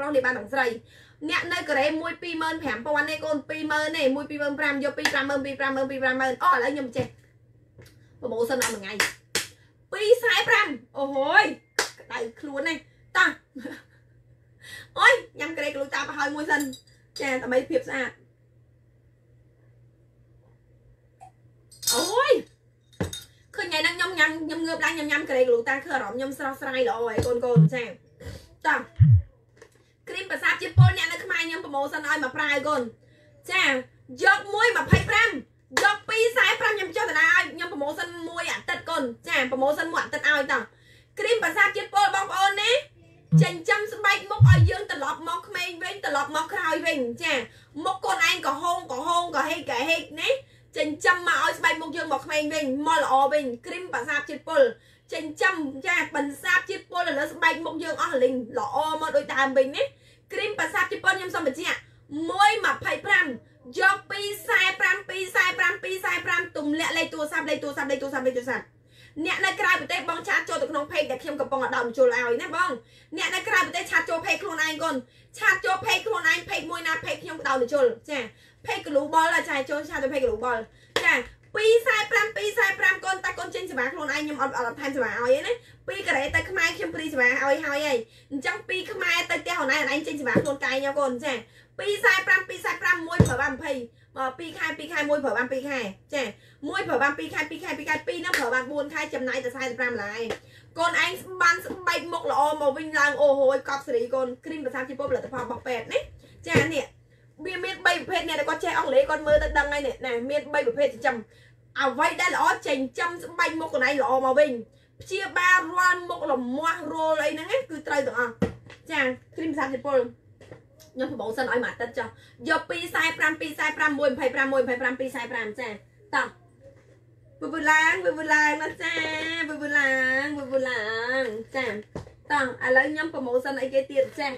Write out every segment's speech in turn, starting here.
ទាំងប្រុសលាបបានទាំងស្រីអ្នកនៅកូរ៉េ1 25000ទេកូន20000ទេ1 25000យក2 50000 2 50000 2 50000អូឥឡូវខ្ញុំចេះប្រម៉ូសិនអត់មួយថ្ងៃ245អូហូយក្តៅខ្លួននេះតោះអូយញ៉ាំក្រេកលុយតាមឲ្យមួយសិនចាដើម្បីភាពស្អាតអូយឃើញថ្ងៃហ្នឹងខ្ញុំញ៉ាំខ្ញុំងើបឡើងខ្ញុំញ៉ាំក្រេកលុយតាឃើញអារម្មណ៍ខ្ញុំស្រស់ស្រាយល្អហើយកូនកូនចាតោះ គ្រីមប្រសាទជាពលអ្នកនៅខ្មែរខ្ញុំប្រម៉ូសិនឲ្យមកប្រើកូនចាយកមួយ25យក2 45ខ្ញុំចុះតាឲ្យខ្ញុំប្រម៉ូសិនមួយអាទិត្យកូនចាប្រម៉ូសិនមួយអាទិត្យឲ្យតោះគ្រីមប្រសាទជាតិពលបងប្អូនណាចិញ្ចឹមស្បែកមុខឲ្យយើងត្រឡប់មកក្មេងវិញត្រឡប់មកក្រោយវិញចាមុខកូនឯងក៏ហងក៏ហងក៏ហេកក៏ហេកណាចិញ្ចឹមមកឲ្យស្បែកមុខយើងមកក្មេងវិញមកល្អវិញគ្រីមប្រសាទជាតិពលចិញ្ចឹមចាបន្សាបជាតិពលលើស្បែកមុខយើងអស់លីងល្អមកដូចដើមវិញណា គ្រីមប្រសាទជាតិពលខ្ញុំសូមបញ្ជាក់125យក245 245 245ទម្លាក់លេខទូរស័ព្ទលេខទូរស័ព្ទលេខទូរស័ព្ទលេខទូរស័ព្ទអ្នកនៅក្រៅប្រទេសបងឆាតចូលទៅក្នុងเพจដែលខ្ញុំកំពុងអត់ដំជុលឲ្យណាបងអ្នកនៅក្រៅប្រទេសឆាតចូលเพจខ្លួនឯងកូនឆាតចូលเพจខ្លួនឯងเพจមួយណាเพจខ្ញុំបដោជុលចាเพจ global ចាចូលឆាតទៅเพจ global ចា 245 245កូនតែកូនចេញសេវាខ្លួនឯងខ្ញុំអត់អត់ថែមសេវាឲ្យទេណាពីកូរ៉េទៅខ្មែរខ្ញុំព្រីសេវាឲ្យហើយហើយអញ្ចឹងពីខ្មែរទៅផ្ទះខ្លួនឯងឯងចេញសេវាខ្លួនកែញកូនចា245 245មួយប្រើបាន20 2ខែ2ខែមួយប្រើបាន2ខែចាមួយប្រើបាន2ខែ2ខែ2ខែ2ហ្នឹងប្រើបាន4ខែចំណាយតែ45ឡាយកូនឯងបានស្បែកមុខល្អមកវិញឡើងអូហូយកប់សេរីកូនគ្រីមប្រសាទជីពផលិតផលរបស់ពេទ្យនេះចានេះវាមាន3ប្រភេទអ្នកដែលគាត់ចេះអង់គ្លេសគាត់មើលទៅដឹងហើយនេះណាមាន3ប្រភេទចិញ្ចឹម អ្វីដែលល្អចិញ្ចឹមស្បែកមុខកូនឯងល្អមកវិញព្យាបាលរាល់មុខលមាស់រោលអីហ្នឹងគឺត្រូវទាំងអស់ចាគ្រីមប្រសាទជីពផលខ្ញុំប្រមូលសិនឲ្យមួយអាទិត្យចុះយក2 45 2 45 1 25 1 25 2 45ចាតោះវវឡើងវវឡើងណាចាវវឡើងវវឡើងចាតោះឥឡូវខ្ញុំប្រមូលសិនអីគេទៀតចា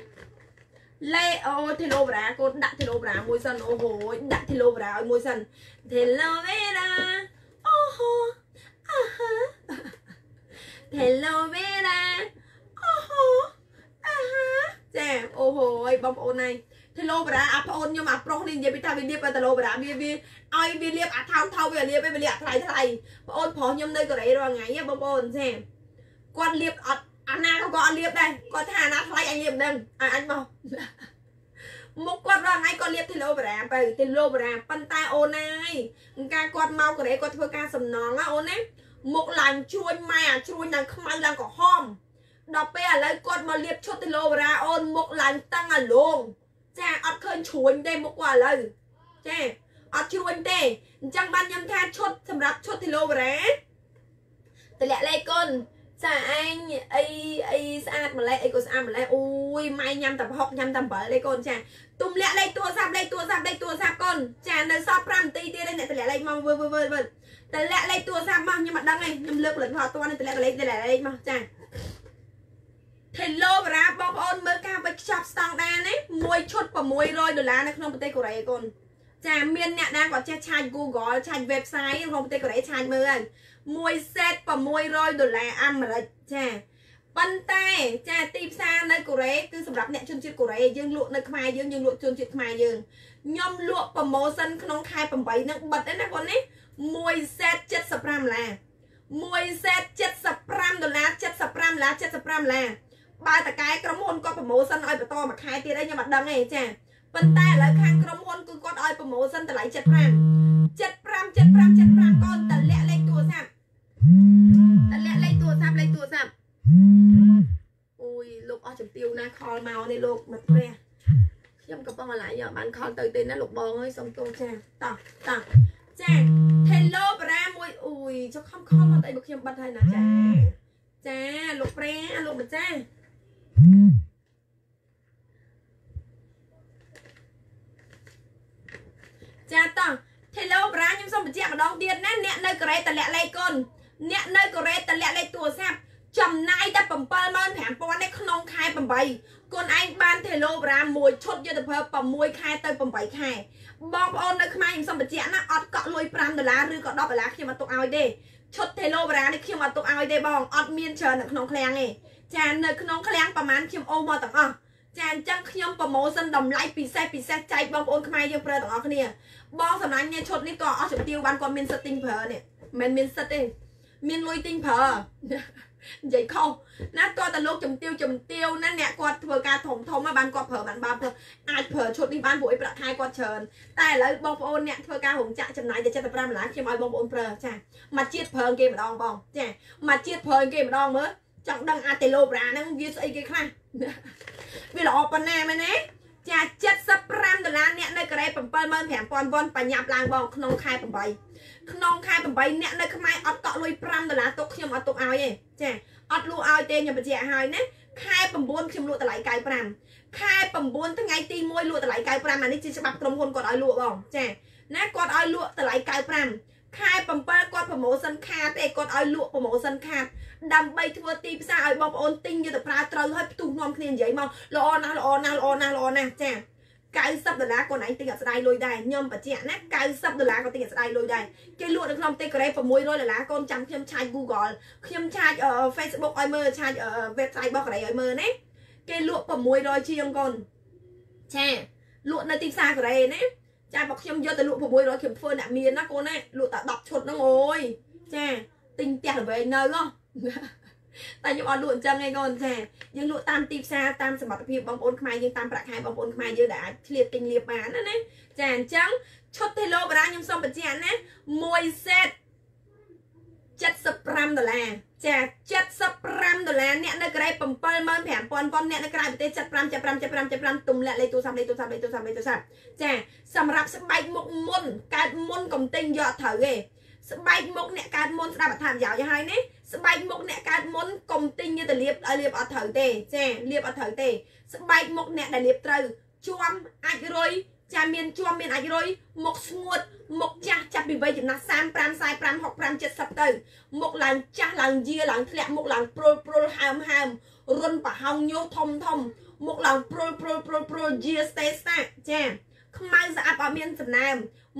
លេអូធីឡូប្រាកូនដាក់ធីឡូប្រាមួយសិនអូហូដាក់ធីឡូប្រាឲ្យមួយសិន ធីឡូវេរ៉ាអូហូអាហាធីឡូវេរ៉ាអូហូអាហាចាអូហូយបងប្អូនឯងទេឡូបារ៉ាអាប្អូនខ្ញុំអាប្រុសនេះនិយាយពីថាវាលាបតែឡូបារ៉ាវាវាឲ្យវាលាបអាថោថោវាលាបវាលាបអាថ្លៃថ្លៃប្អូនប្រុសខ្ញុំនៅកូរ៉េរាល់ថ្ងៃបងប្អូនចាគាត់លាបអត់អាណាក៏គាត់អត់លាបដែរគាត់ថាអាណាថ្លៃអញលាបនឹងឲ្យអញមក មុខគាត់រាល់ថ្ងៃគាត់លាបទេឡូបារ៉ាទៅទេឡូបារ៉ាប៉ុន្តែអូនណាយការគាត់មកកូរ៉េគាត់ធ្វើការសំណងណាអូនណាមុខឡើងជួញម៉ែអាជួញឡើងខ្មៅឡើងក្រហមដល់ពេលឥឡូវគាត់មកលាបឈុតទីឡូបារ៉ាអូនមុខឡើងតឹងអាលងចាអត់ឃើញជ្រួញទេមុខគាត់ឥឡូវចាអត់ជ្រួញទេអញ្ចឹងបានខ្ញុំថាឈុតសម្រាប់ឈុតទីឡូបារ៉ាតម្លាក់លេខកូន ចាឯងអីអីស្អាតម្លេះអីក៏ស្អាតម្លេះអូយម៉ែញ៉ាំតែប្រហុកញ៉ាំតែអំបិលទេកូនចាទុំលាក់លេខទូរស័ព្ទលេខទូរស័ព្ទលេខទូរស័ព្ទកូនចានៅសល់5នាទីទៀតឯងអ្នកតម្លាក់លេខមកវើវើវើតម្លាក់លេខទូរស័ព្ទមកខ្ញុំអត់ដឹងទេខ្ញុំលើកផលិតផលអត់ទាន់តម្លាក់លេខតម្លាក់លេខមកចា Hello បារាបងប្អូនមើលការវេចខ្ចប់ស្តង់ដារណាមួយឈុត600ដុល្លារនៅក្នុងប្រទេសកូរ៉េកូនចាមានអ្នកណាគាត់ចេះឆាច Google ឆាច website ក្នុងប្រទេសកូរ៉េឆាចមើលហើយ មួយសេត600ដុល្លារអាមេរិកចាប៉ុន្តែចាទីផ្សារនៅកូរ៉េគឺសម្រាប់អ្នកជនជាតិកូរ៉េយើងលក់នៅខ្មែរយើងយើងលក់ជនជាតិខ្មែរយើងខ្ញុំលក់ promotion ក្នុងខែ8ហ្នឹងបិទទេណាបងនេះមួយសេត75ដុល្លារមួយសេត75ដុល្លារ75ដុល្លារ75ដុល្លារបើតកែក្រុមហ៊ុនគាត់ប្រម៉ូសិនឲ្យបន្តមួយខែទៀតអីខ្ញុំអត់ដឹងទេចាប៉ុន្តែឥឡូវខាងក្រុមហ៊ុនគឺគាត់ឲ្យប្រម៉ូសិនតម្លៃ75 75 75 75កូនតម្លាក់លេខទូរស័ព្ទ តម្លាក់លេខទូរស័ព្ទលេខទូរស័ព្ទអូយលោកអស់ជំទាវណាខលមកនេះលោកមកព្រះខ្ញុំកំពុងអាឡ័យបានខលទៅទេណាលោកបងអើយសុំទោសចាតោះតោះចា Hello បារាមួយអូយចុះខំខំមកអីមកខ្ញុំបិទហើយណាចាចាលោកព្រះលោកម្ចាស់ចាតោះ Hello ប្រាខ្ញុំសូមបញ្ជាក់ម្ដងទៀតណាអ្នកនៅកូរ៉េតម្លាក់លេខកូន អ្នកនៅកូរ៉េតម្លាក់លេខទូរស័ព្ទចំណាយតែ75000នេះក្នុងខែ8កូនឯងបាន Telegram មួយឈុតយុទ្ធភ័ព្វ6ខែទៅ8ខែបងប្អូននៅខ្មែរខ្ញុំសូមបញ្ជាក់ណាអត់កក់លុយ5ដុល្លារឬក៏10ដុល្លារខ្ញុំអត់ទុកឲ្យទេឈុត Telegram នេះខ្ញុំអត់ទុកឲ្យទេបងអត់មានច្រើននៅក្នុងឃ្លាំងទេចានៅក្នុងឃ្លាំងប្រហែលខ្ញុំអូមកទាំងអស់ចាអញ្ចឹងខ្ញុំប្រម៉ូសិនតម្លៃពិសេសពិសេសចែកបងប្អូនខ្មែរយើងប្រើទាំងអស់គ្នាបងសម្លាញ់នេះឈុតនេះតើអស់ជំទាវបានគាត់មានសិទ្ធទិញប្រើនេះមិនមានសិទ្ធទេ មានលុយទិញប្រើនិយាយខុសណាតើតលោកជំទាវជំទាវណាអ្នកគាត់ធ្វើការធំធំបានគាត់ប្រើបានបានអាចប្រើឈុតនេះបានព្រោះឯប្រាក់ខែគាត់ច្រើនតែឥឡូវបងប្អូនអ្នកធ្វើការរោងចក្រចំណាយតែ75ដុល្លារខ្ញុំឲ្យបងប្អូនប្រើចាមកជាតិប្រើគេម្ដងបងចាមកជាតិប្រើគេម្ដងមើលចង់ដឹងអាតេឡូប្រាហ្នឹងវាស្អីគេខ្លះវាល្អប៉ុណ្ណាមែនទេចា75ដុល្លារអ្នកនៅកូរ៉េ75000វ៉ុនបញ្ញាប់ឡើងបងក្នុងខែ8 ក្នុងខែ8អ្នកនៅខ្មែរអត់កក់លុយ5ដុល្លារទុកខ្ញុំអត់ទុកឲ្យទេចាអត់លក់ឲ្យទេខ្ញុំបញ្ជាក់ឲ្យណាខែ9ខ្ញុំលក់តម្លៃ95ខែ9ថ្ងៃទី1លក់តម្លៃ95អានេះជាច្បាប់ក្រុមហ៊ុនគាត់ឲ្យលក់បងចាណាគាត់ឲ្យលក់តម្លៃ95ខែ7គាត់ប្រម៉ូសិនខាតទេគាត់ឲ្យលក់ប្រម៉ូសិនខាតដើម្បីធ្វើទីផ្សារឲ្យបងប្អូនទិញយកទៅប្រើត្រូវហើយផ្ទុះនាំគ្នានិយាយមកល្អណាស់ល្អណាស់ល្អណាស់ល្អណាស់ចា 90ដុល្លារគាត់ឯងទិញអត់ស្ដាយលុយដែរខ្ញុំបញ្ជាក់ណា90ដុល្លារគាត់ទិញអត់ស្ដាយលុយដែរគេលក់នៅក្នុងប្រទេសកូរ៉េ600ដុល្លារកូនចាំខ្ញុំឆាច Google ខ្ញុំឆាច Facebook ឲ្យមើលឆាច website របស់កូរ៉េឲ្យមើលណាគេលក់600ជាងកូនចាលក់នៅទីផ្សារកូរ៉េណាចាបើខ្ញុំយកទៅលក់600ខ្ញុំធ្វើអ្នកមានណាកូនណាលក់តែ10ឈុតហ្នឹងអូយចាទិញផ្ទះល្វែងនៅហ៎ តែខ្ញុំអត់លក់អញ្ចឹងឯងកូនចាយើងលក់តាមទីផ្សារតាមសមត្ថភាពបងប្អូនខ្មែរយើងតាមប្រាក់ខែបងប្អូនខ្មែរយើងដែលអាចឆ្លៀតទិញលៀបបានណាណាចាអញ្ចឹងឈុត Hello បារាខ្ញុំសូមបញ្ជាក់ណាមួយសេត75ដុល្លារចា75ដុល្លារអ្នកនៅកូរ៉េ75000ប៉ុនអ្នកនៅក្រៅប្រទេស75 75 75 75ទុំលាក់លេខទូរស័ព្ទលេខទូរស័ព្ទលេខទូរស័ព្ទលេខទូរស័ព្ទចាសម្រាប់ស្បែកមុខមុនកើតមុនកុំទិញយកត្រូវទេ ស្បែកមុខអ្នកកើតមុនស្ដាប់អត្ថប្រយោជន៍ឲ្យនេះស្បែកមុខអ្នកកើតមុនកុំទិញយកទៅលាបឲ្យលាបអត់ត្រូវទេចាលាបអត់ត្រូវទេស្បែកមុខអ្នកដែលលាបត្រូវជួមអាចរុយចាមានជួមមានអាចរុយមុខស្ងួតមុខចាស់ចាប់ពីវ័យចំណាស់35 45 65 70ទៅមុខឡើងចាស់ឡើងយាឡើងធ្លាក់មុខឡើងព្រុលព្រុលហើមហើមរុនប្រហោងញោធំធំមុខឡើងព្រុលព្រុលព្រុលព្រុលយាស្ទេស្តាចា ខ្មៅស្អាតអត់មានសំណើម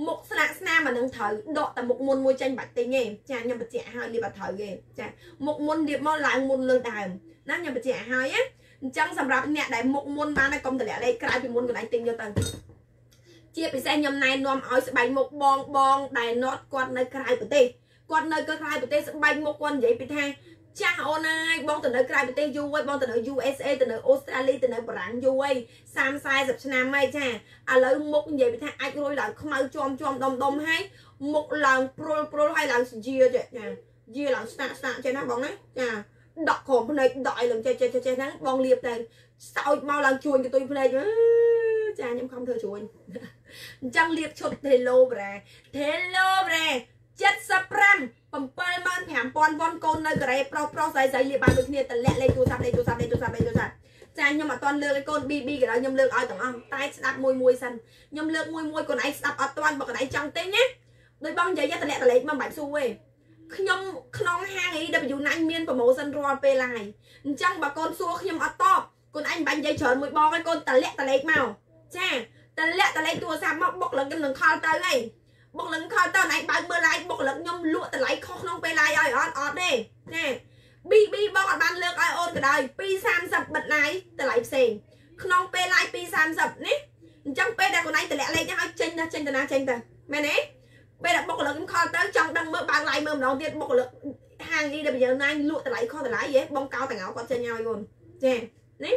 មុខស្លាកស្នាមអានឹងត្រូវដកតែមុខមុនមួយចេញបាច់ទិញទេចាខ្ញុំបញ្ជាក់ឲ្យលាបអត់ត្រូវទេចាមុខមុនលាបមកឡើងមុនលើដើមណាខ្ញុំបញ្ជាក់ឲ្យណាអញ្ចឹងសម្រាប់អ្នកដែលមុខមុនបានតែកុំតម្លាក់លេខក្រៅពីមុនកន្លែងទិញយកទៅជាពិសេសខ្ញុំណែនាំឲ្យស្បែកមុខបងបងដែលណត់គាត់នៅក្រៅប្រទេសគាត់នៅក្រៅប្រទេសស្បែកមុខគាត់និយាយពីថា ចាស់អូនអើយបងទៅនៅក្រៅប្រទេសយូរហើយបងទៅនៅ USA ទៅនៅអូស្ត្រាលីទៅនៅបារាំងយូរហើយ30 40ឆ្នាំហើយចាឥឡូវមុខនិយាយពីថាអាចរួយឡើងខ្មៅជាំជាំដុំដុំហើយមុខឡើងព្រុលព្រុលហើយឡើងជាចាចាយាឡើងស្តាក់ស្តាក់ចេះណាបងណាចាដកក្រុមភ្នែកដកឲ្យឡើងចេះចេះចេះហ្នឹងបងលៀបទៅសោចមកឡើងជួញកតុយភ្នែកចាខ្ញុំខំធ្វើជួញអញ្ចឹងលៀបឈុត Hello Bra Hello Bra 75 75000វ៉ុនកូននៅកូរ៉េប្រុសប្រុសស្រីស្រីលាបានដូចគ្នាតម្លាក់លេខទូរស័ព្ទលេខទូរស័ព្ទលេខទូរស័ព្ទលេខទូរស័ព្ទចាខ្ញុំអត់ទាន់លើកឲ្យកូន BB ក៏ដោយខ្ញុំលើកឲ្យទាំងអស់តែស្ដាប់មួយមួយសិនខ្ញុំលើកមួយមួយកូនឯងស្ដាប់អត់ទាន់បើកូនឯងចង់ទិញណាដោយបងនិយាយតម្លាក់តលេខមកមិនបាច់ស៊ូទេខ្ញុំក្នុងហាង EW9 មានប្រម៉ូសិនរាល់ពេលឡាយអញ្ចឹងបើកូនសួរខ្ញុំអត់តបកូនឯងមិនបាច់និយាយច្រើនមួយបងឯងកូនតម្លាក់តលេខមកចាតម្លាក់តលេខទូរស័ព្ទមកបុកឡើងនឹងខលទៅហី បុកលឹងខលតើណៃបើកមើល live បុកលឹងខ្ញុំលក់តម្លៃខុសក្នុងពេល live ឲ្យអត់អត់ទេណែ BB បងអត់បានលើកឲ្យអូនក៏ដោយ230បិទ live តម្លៃផ្សេងក្នុងពេល live 230នេះអញ្ចឹងពេលដែលកូនឯងតម្លាក់លេខហ្នឹងឲ្យចេញទៅចេញទៅណាចេញទៅមែនទេពេលដែលបុកលឹងខ្ញុំខលទៅចង់ដឹងមើលបើក live មើលម្ដងទៀតបុកលឹងហាងនេះដែលយើងណាញលក់តម្លៃខុសតម្លៃហ៎បងកោតងៅគាត់ចេញឲ្យអូនចានេះ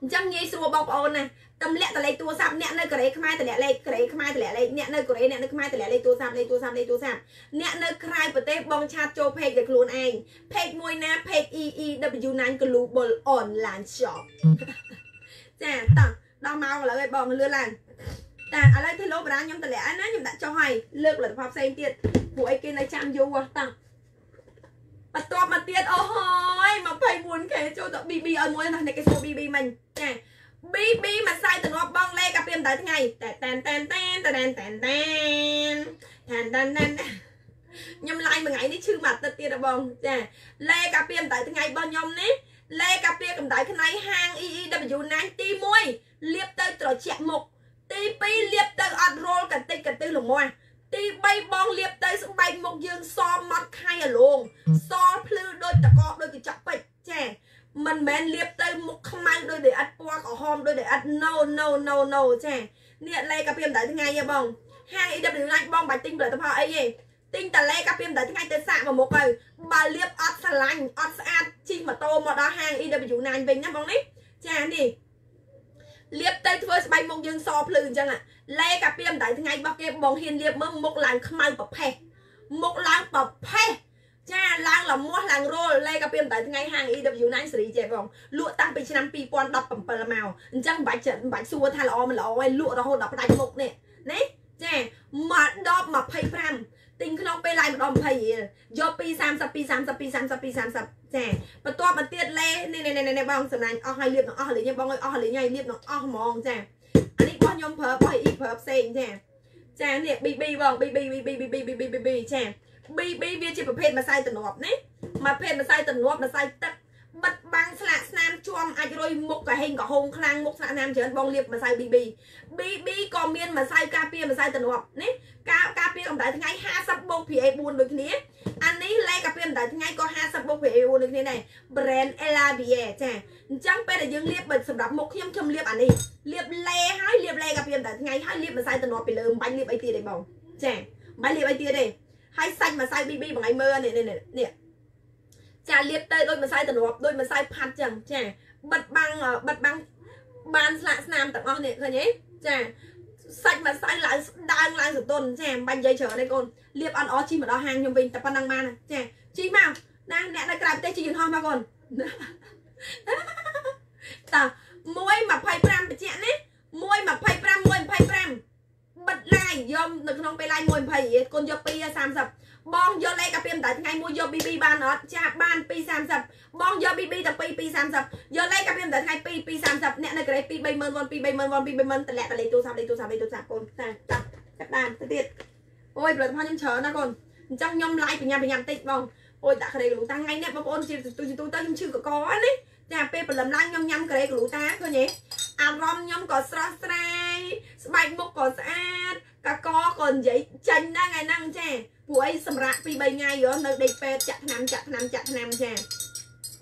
អញ្ចឹងងាយស្រួលបងប្អូនណា តម្លាក់តលេខទូរស័ព្ទអ្នកនៅកូរ៉េខ្មែរតម្លាក់លេខកូរ៉េខ្មែរតម្លាក់លេខអ្នកនៅកូរ៉េអ្នកនៅខ្មែរតម្លាក់លេខទូរស័ព្ទលេខទូរស័ព្ទលេខទូរស័ព្ទអ្នកនៅក្រៅប្រទេសបងឆាតចូល page ដោយខ្លួនឯង page មួយណា page EEW9 Global Online Shop ចាតោះដល់មកឥឡូវឲ្យបងលឿនឡើងតាឥឡូវធ្វើលោបារាខ្ញុំតម្លាក់ហើយណាខ្ញុំដាក់ចុះហើយលើកលទ្ធផលផ្សេងទៀតពួកអីគេនៅចាំយូរតោះបន្ទាប់មកទៀតអូហើយ 24k ចូលទៅ BB ឲ្យមួយណាអ្នកគេសួរ BB មិញចា BB ម្សៅទំនាប់បងលេកាពីម្ដៅថ្ងៃតែតែនតែនតែនតែនតែនតែនតែនតែនតែនខ្ញុំឡាយមួយថ្ងៃនេះឈឺមួយអាទិត្យទៀតបងចាលេកាពីម្ដៅថ្ងៃរបស់ខ្ញុំនេះលេកាពីកម្ដៅថ្ងៃហាង EEW9 ទី1លាបទៅត្រជាក់មុខទី2លាបទៅអត់រោលកន្តិចកន្ទិលល្មាស់ទី3បងលាបទៅស្បែកមុខយើងសម៉ត់ខៃអាលងសភ្លឺដូចតកដូចកញ្ចក់ពេជ្រចា មិនមែនលាបទៅមុខខ្មៅដោយដែលអត់ពណ៌ក្រហមដោយដែលអត់ no no no no ចានេះលេកាពីមតែថ្ងៃទេបងហាង EW ណាច់បងបាច់ទិញផលិតផលអីទេទិញតលេកាពីមតែថ្ងៃទៅសាក់មកមុខទៅបើលាបអត់ស្រឡាញ់អត់ស្អាតជិះម៉ូតូមកដល់ហាង EW9 វិញណាបងនេះចានេះលាបទៅធ្វើស្បែកមុខយើងសភ្លឺអញ្ចឹងលេកាពីមតែថ្ងៃរបស់គេបងហ៊ានលាបមើលមុខឡើងខ្មៅប្រផេះមុខឡើងប្រផេះ ចាឡើងលមាស់ឡើងរលលេកាពីតែថ្ងៃហាង EW9 សេរីចេះបងលក់តាំងពីឆ្នាំ2017មកអញ្ចឹងមិនបាច់មិនបាច់សួរថាល្អមិនល្អឯងលក់រហូតដល់ផ្ដាច់មុខនេះណាចាមកដប25ទិញក្នុងពេលឡាយម្ដង20រៀលយកពី30ពី30ពី30ពី30ចាបន្ទាប់មកទៀតលេនេះនេះនេះបងសំណាញ់អស់ហើយលៀបទាំងអស់លេងបងអើយអស់លេងហើយលៀបទាំងអស់ហ្មងចាអានេះរបស់ខ្ញុំប្រើរបស់អ៊ីប្រើផ្សេងចាចានេះ BB បង BB BB BB BB BB ចា BB វាជាប្រភេទម្សៅទំនាប់ណាមួយភេទម្សៅទំនាប់ម្សៅទឹកបិទបាំងស្លាកស្នាមជួមអាចរុយមុខកាហេងកាហុងខ្លាំងមុខស្លាកស្នាមច្រើនបងលាបម្សៅ BB BB ក៏មានម្សៅការពារម្សៅទំនាប់ណាការការពារកម្ដៅថ្ងៃ50បូក PA4 ដូចគ្នាអានេះលេការពារកម្ដៅថ្ងៃក៏50បូក PA4 ដូចគ្នាដែរ brand Elavia ចាអញ្ចឹងពេលដែលយើងលាបសម្រាប់មុខខ្ញុំខ្ញុំលាបអានេះលាបលេហើយលាបលេការពារកម្ដៅថ្ងៃហើយលាបម្សៅទំនាប់ពីលើមិនបាច់លាបអីទៀតទេបងចាមិនបាច់លាបអីទៀតទេ ហើយសាច់ម្សៅ BB បងឯងមើលនេះនេះចាលាបទៅដូចម្សៅទំនាប់ដូចម្សៅផាត់ចឹងចាបិទបាំងបិទបាំងបានស្លាកស្នាមទាំងអស់នេះឃើញទេចាសាច់ម្សៅឡើងស្ដើងឡើងសន្ទុនចាមិនបាញ់និយាយច្រើនទេកូនលាបអត់អស់ជីមកដល់ហាងខ្ញុំវិញតែប៉ុណ្ណឹងបានចាជីមកណាអ្នកនៅក្រៅប្រទេសជីយន្តហោះមកកូនតើ125បញ្ជាក់ណា125 125 បិទឡាយយកនៅក្នុងពេលឡាយ120កូនយក2 30បងយកលេខកាពីតែថ្ងៃមួយយក BB បានអត់ចាបាន2 30បងយក BB តែ2 2 30យកលេខកាពីតែថ្ងៃ2 2 30អ្នកនៅក្រេ2 30000វ៉ន2 30000វ៉ន2 30000តម្លាក់តលេខទូរស័ព្ទលេខទូរស័ព្ទលេខទូរស័ព្ទកូនតាតាកាត់បានទៅទៀតអូយផលិតផលខ្ញុំច្រើនណាកូនអញ្ចឹងខ្ញុំឡាយបញ្ញាបញ្ញាបន្តិចបងអូយដាក់ក្រេកលូតាថ្ងៃនេះបងប្អូនជាទូទៅទៅខ្ញុំឈឺកកណាចាពេលព្រលឹមឡើងខ្ញុំញ៉ាំក្រេកលូតាឃើញទេអារម្មណ៍ខ្ញុំក៏ស្រស់ស្រាយ ស្បែកមុខក៏ស្អាតកកក៏និយាយចាញ់ដែរថ្ងៃហ្នឹងចាពួកអីសម្រាប់ពី3ថ្ងៃយោនៅដេកពេទ្យចាក់ថ្នាំចាក់ថ្នាំចាក់ថ្នាំចា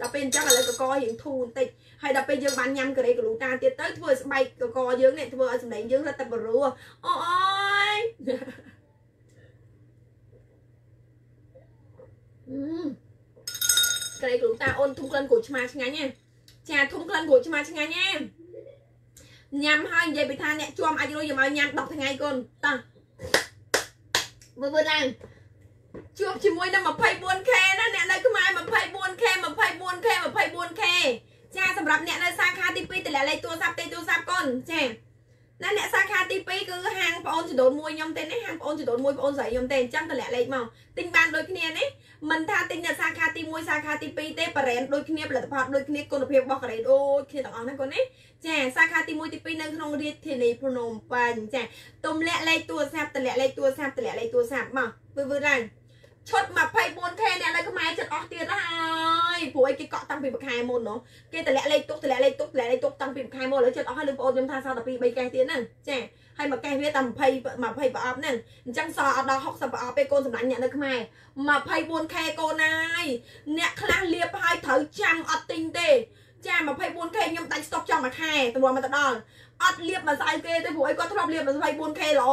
ដល់ពេលអញ្ចឹងឥឡូវកករៀងធូរបន្តិចហើយដល់ពេលយើងបានញ៉ាំការ៉េកលូតាទៀតទៅធ្វើស្បែកកកយើងនេះធ្វើឲ្យសម្លេងយើងរត់តែបរោះអូអើយការ៉េកលូតាអូនធុំក្លិនក្រូចឆ្មាឆ្ងាញ់ណាចាធុំក្លិនក្រូចឆ្មាឆ្ងាញ់ណា ញ៉ាំហើយនិយាយពីថាអ្នកជួមអាចរួចយកមកញ៉ាំ10ថ្ងៃកូនតោះមើលមើលឡើងជួបជាមួយនឹង 24K ណាអ្នកនៅខ្មែរ 24K 24K 24K ចាសម្រាប់អ្នកនៅសាខាទី2តម្លាក់លេខទូរស័ព្ទទេទូរស័ព្ទកូនចា ណាអ្នកសាខាទី2គឺហាងបងអូនចដូនមួយខ្ញុំទេណាហាងបងអូនចដូនមួយបងអូនស្រីខ្ញុំទេអញ្ចឹងតម្លាក់លេខមកទិញបានដូចគ្នានេះមិនថាទិញនៅសាខាទី1សាខាទី2ទេបរ៉ែនដូចគ្នាផលិតផលដូចគ្នាគុណភាពរបស់កូរ៉េដូចគ្នាទាំងអស់ហ្នឹងកូនណាចាសាខាទី1ទី2នៅក្នុងរាជធានីភ្នំពេញចាទុំលាក់លេខទូរស័ព្ទតម្លាក់លេខទូរស័ព្ទតម្លាក់លេខទូរស័ព្ទមកធ្វើធ្វើឡើង ឈុត 24K អ្នកនៅខ្មែរចិត្តអស់ទៀតហើយព្រោះអីគេកក់តាំងពីមួយខែមុនណូគេតម្លាក់លេខទុកតម្លាក់លេខទុកតម្លាក់លេខទុកតាំងពីមួយខែមុនឥឡូវចិត្តអស់ហើយលើបងអូនខ្ញុំថាសល់តែ2 3កេសទៀតហ្នឹងចាហើយមួយកេសវាតែ20 20ប្រអប់ហ្នឹងអញ្ចឹងសល់អត់ដល់60ប្រអប់ទេកូនសម្លាញ់អ្នកនៅខ្មែរ 24K កូនហើយអ្នកខ្លះលៀបហើយត្រូវចាំអត់ទិញទេចា 24K ខ្ញុំដាច់ស្តុកចង់មួយខែទម្រាំមកទៅដល់អត់លៀបមួយស្អែកគេទេព្រោះអីគាត់ធ្លាប់លៀប 24K ល្អ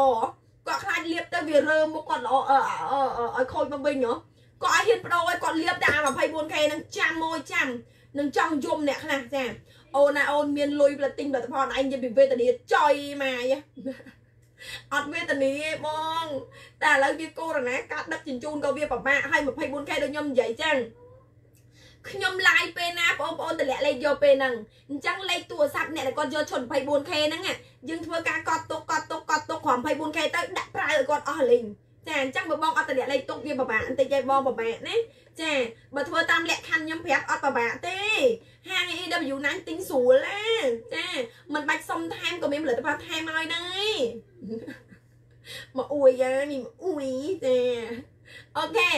គាត់ខ្លាចលៀបទៅវារើមុខគាត់ល្អអឺឲ្យខូចមកវិញហ៎គាត់ឲ្យហ៊ានបដូរឲ្យគាត់លៀបតែ 24K នឹងចាំមួយចាំនឹងចង់យំអ្នកខ្លះចាអូនណាអូនមានលុយផលិតទិញផលិតផលឯងនិយាយពីវេទនាចុយម៉ាយអត់វេទនាទេបងតែឥឡូវវាកូវីដការដឹកជញ្ជូនក៏វាពិបាកហើយ 24K ដូចខ្ញុំនិយាយចឹង ខ្ញុំ live ពេលណាបងប្អូនតម្លាក់លេខយកពេលហ្នឹងអញ្ចឹងលេខទូរស័ព្ទអ្នកដែលគាត់យកឈុត 24K ហ្នឹងយើងធ្វើការកត់ទុកកត់ទុកកត់ទុកក្រុម 24K ទៅដាក់ប្រើឲ្យគាត់អស់លីងចាអញ្ចឹងបើបងអត់តម្លាក់លេខទុកវាពិបាកបន្តិចឯងបងពិបាកណាចាបើធ្វើតាមលក្ខខណ្ឌខ្ញុំប្រាប់អត់ពិបាកទេហាង EW9 ទិញស្រួលណាចាមិនបាច់សុំថែមក៏មានផលិតផលថែមឲ្យដែរមកអួយយ៉ានេះមកអួយចាអូខេ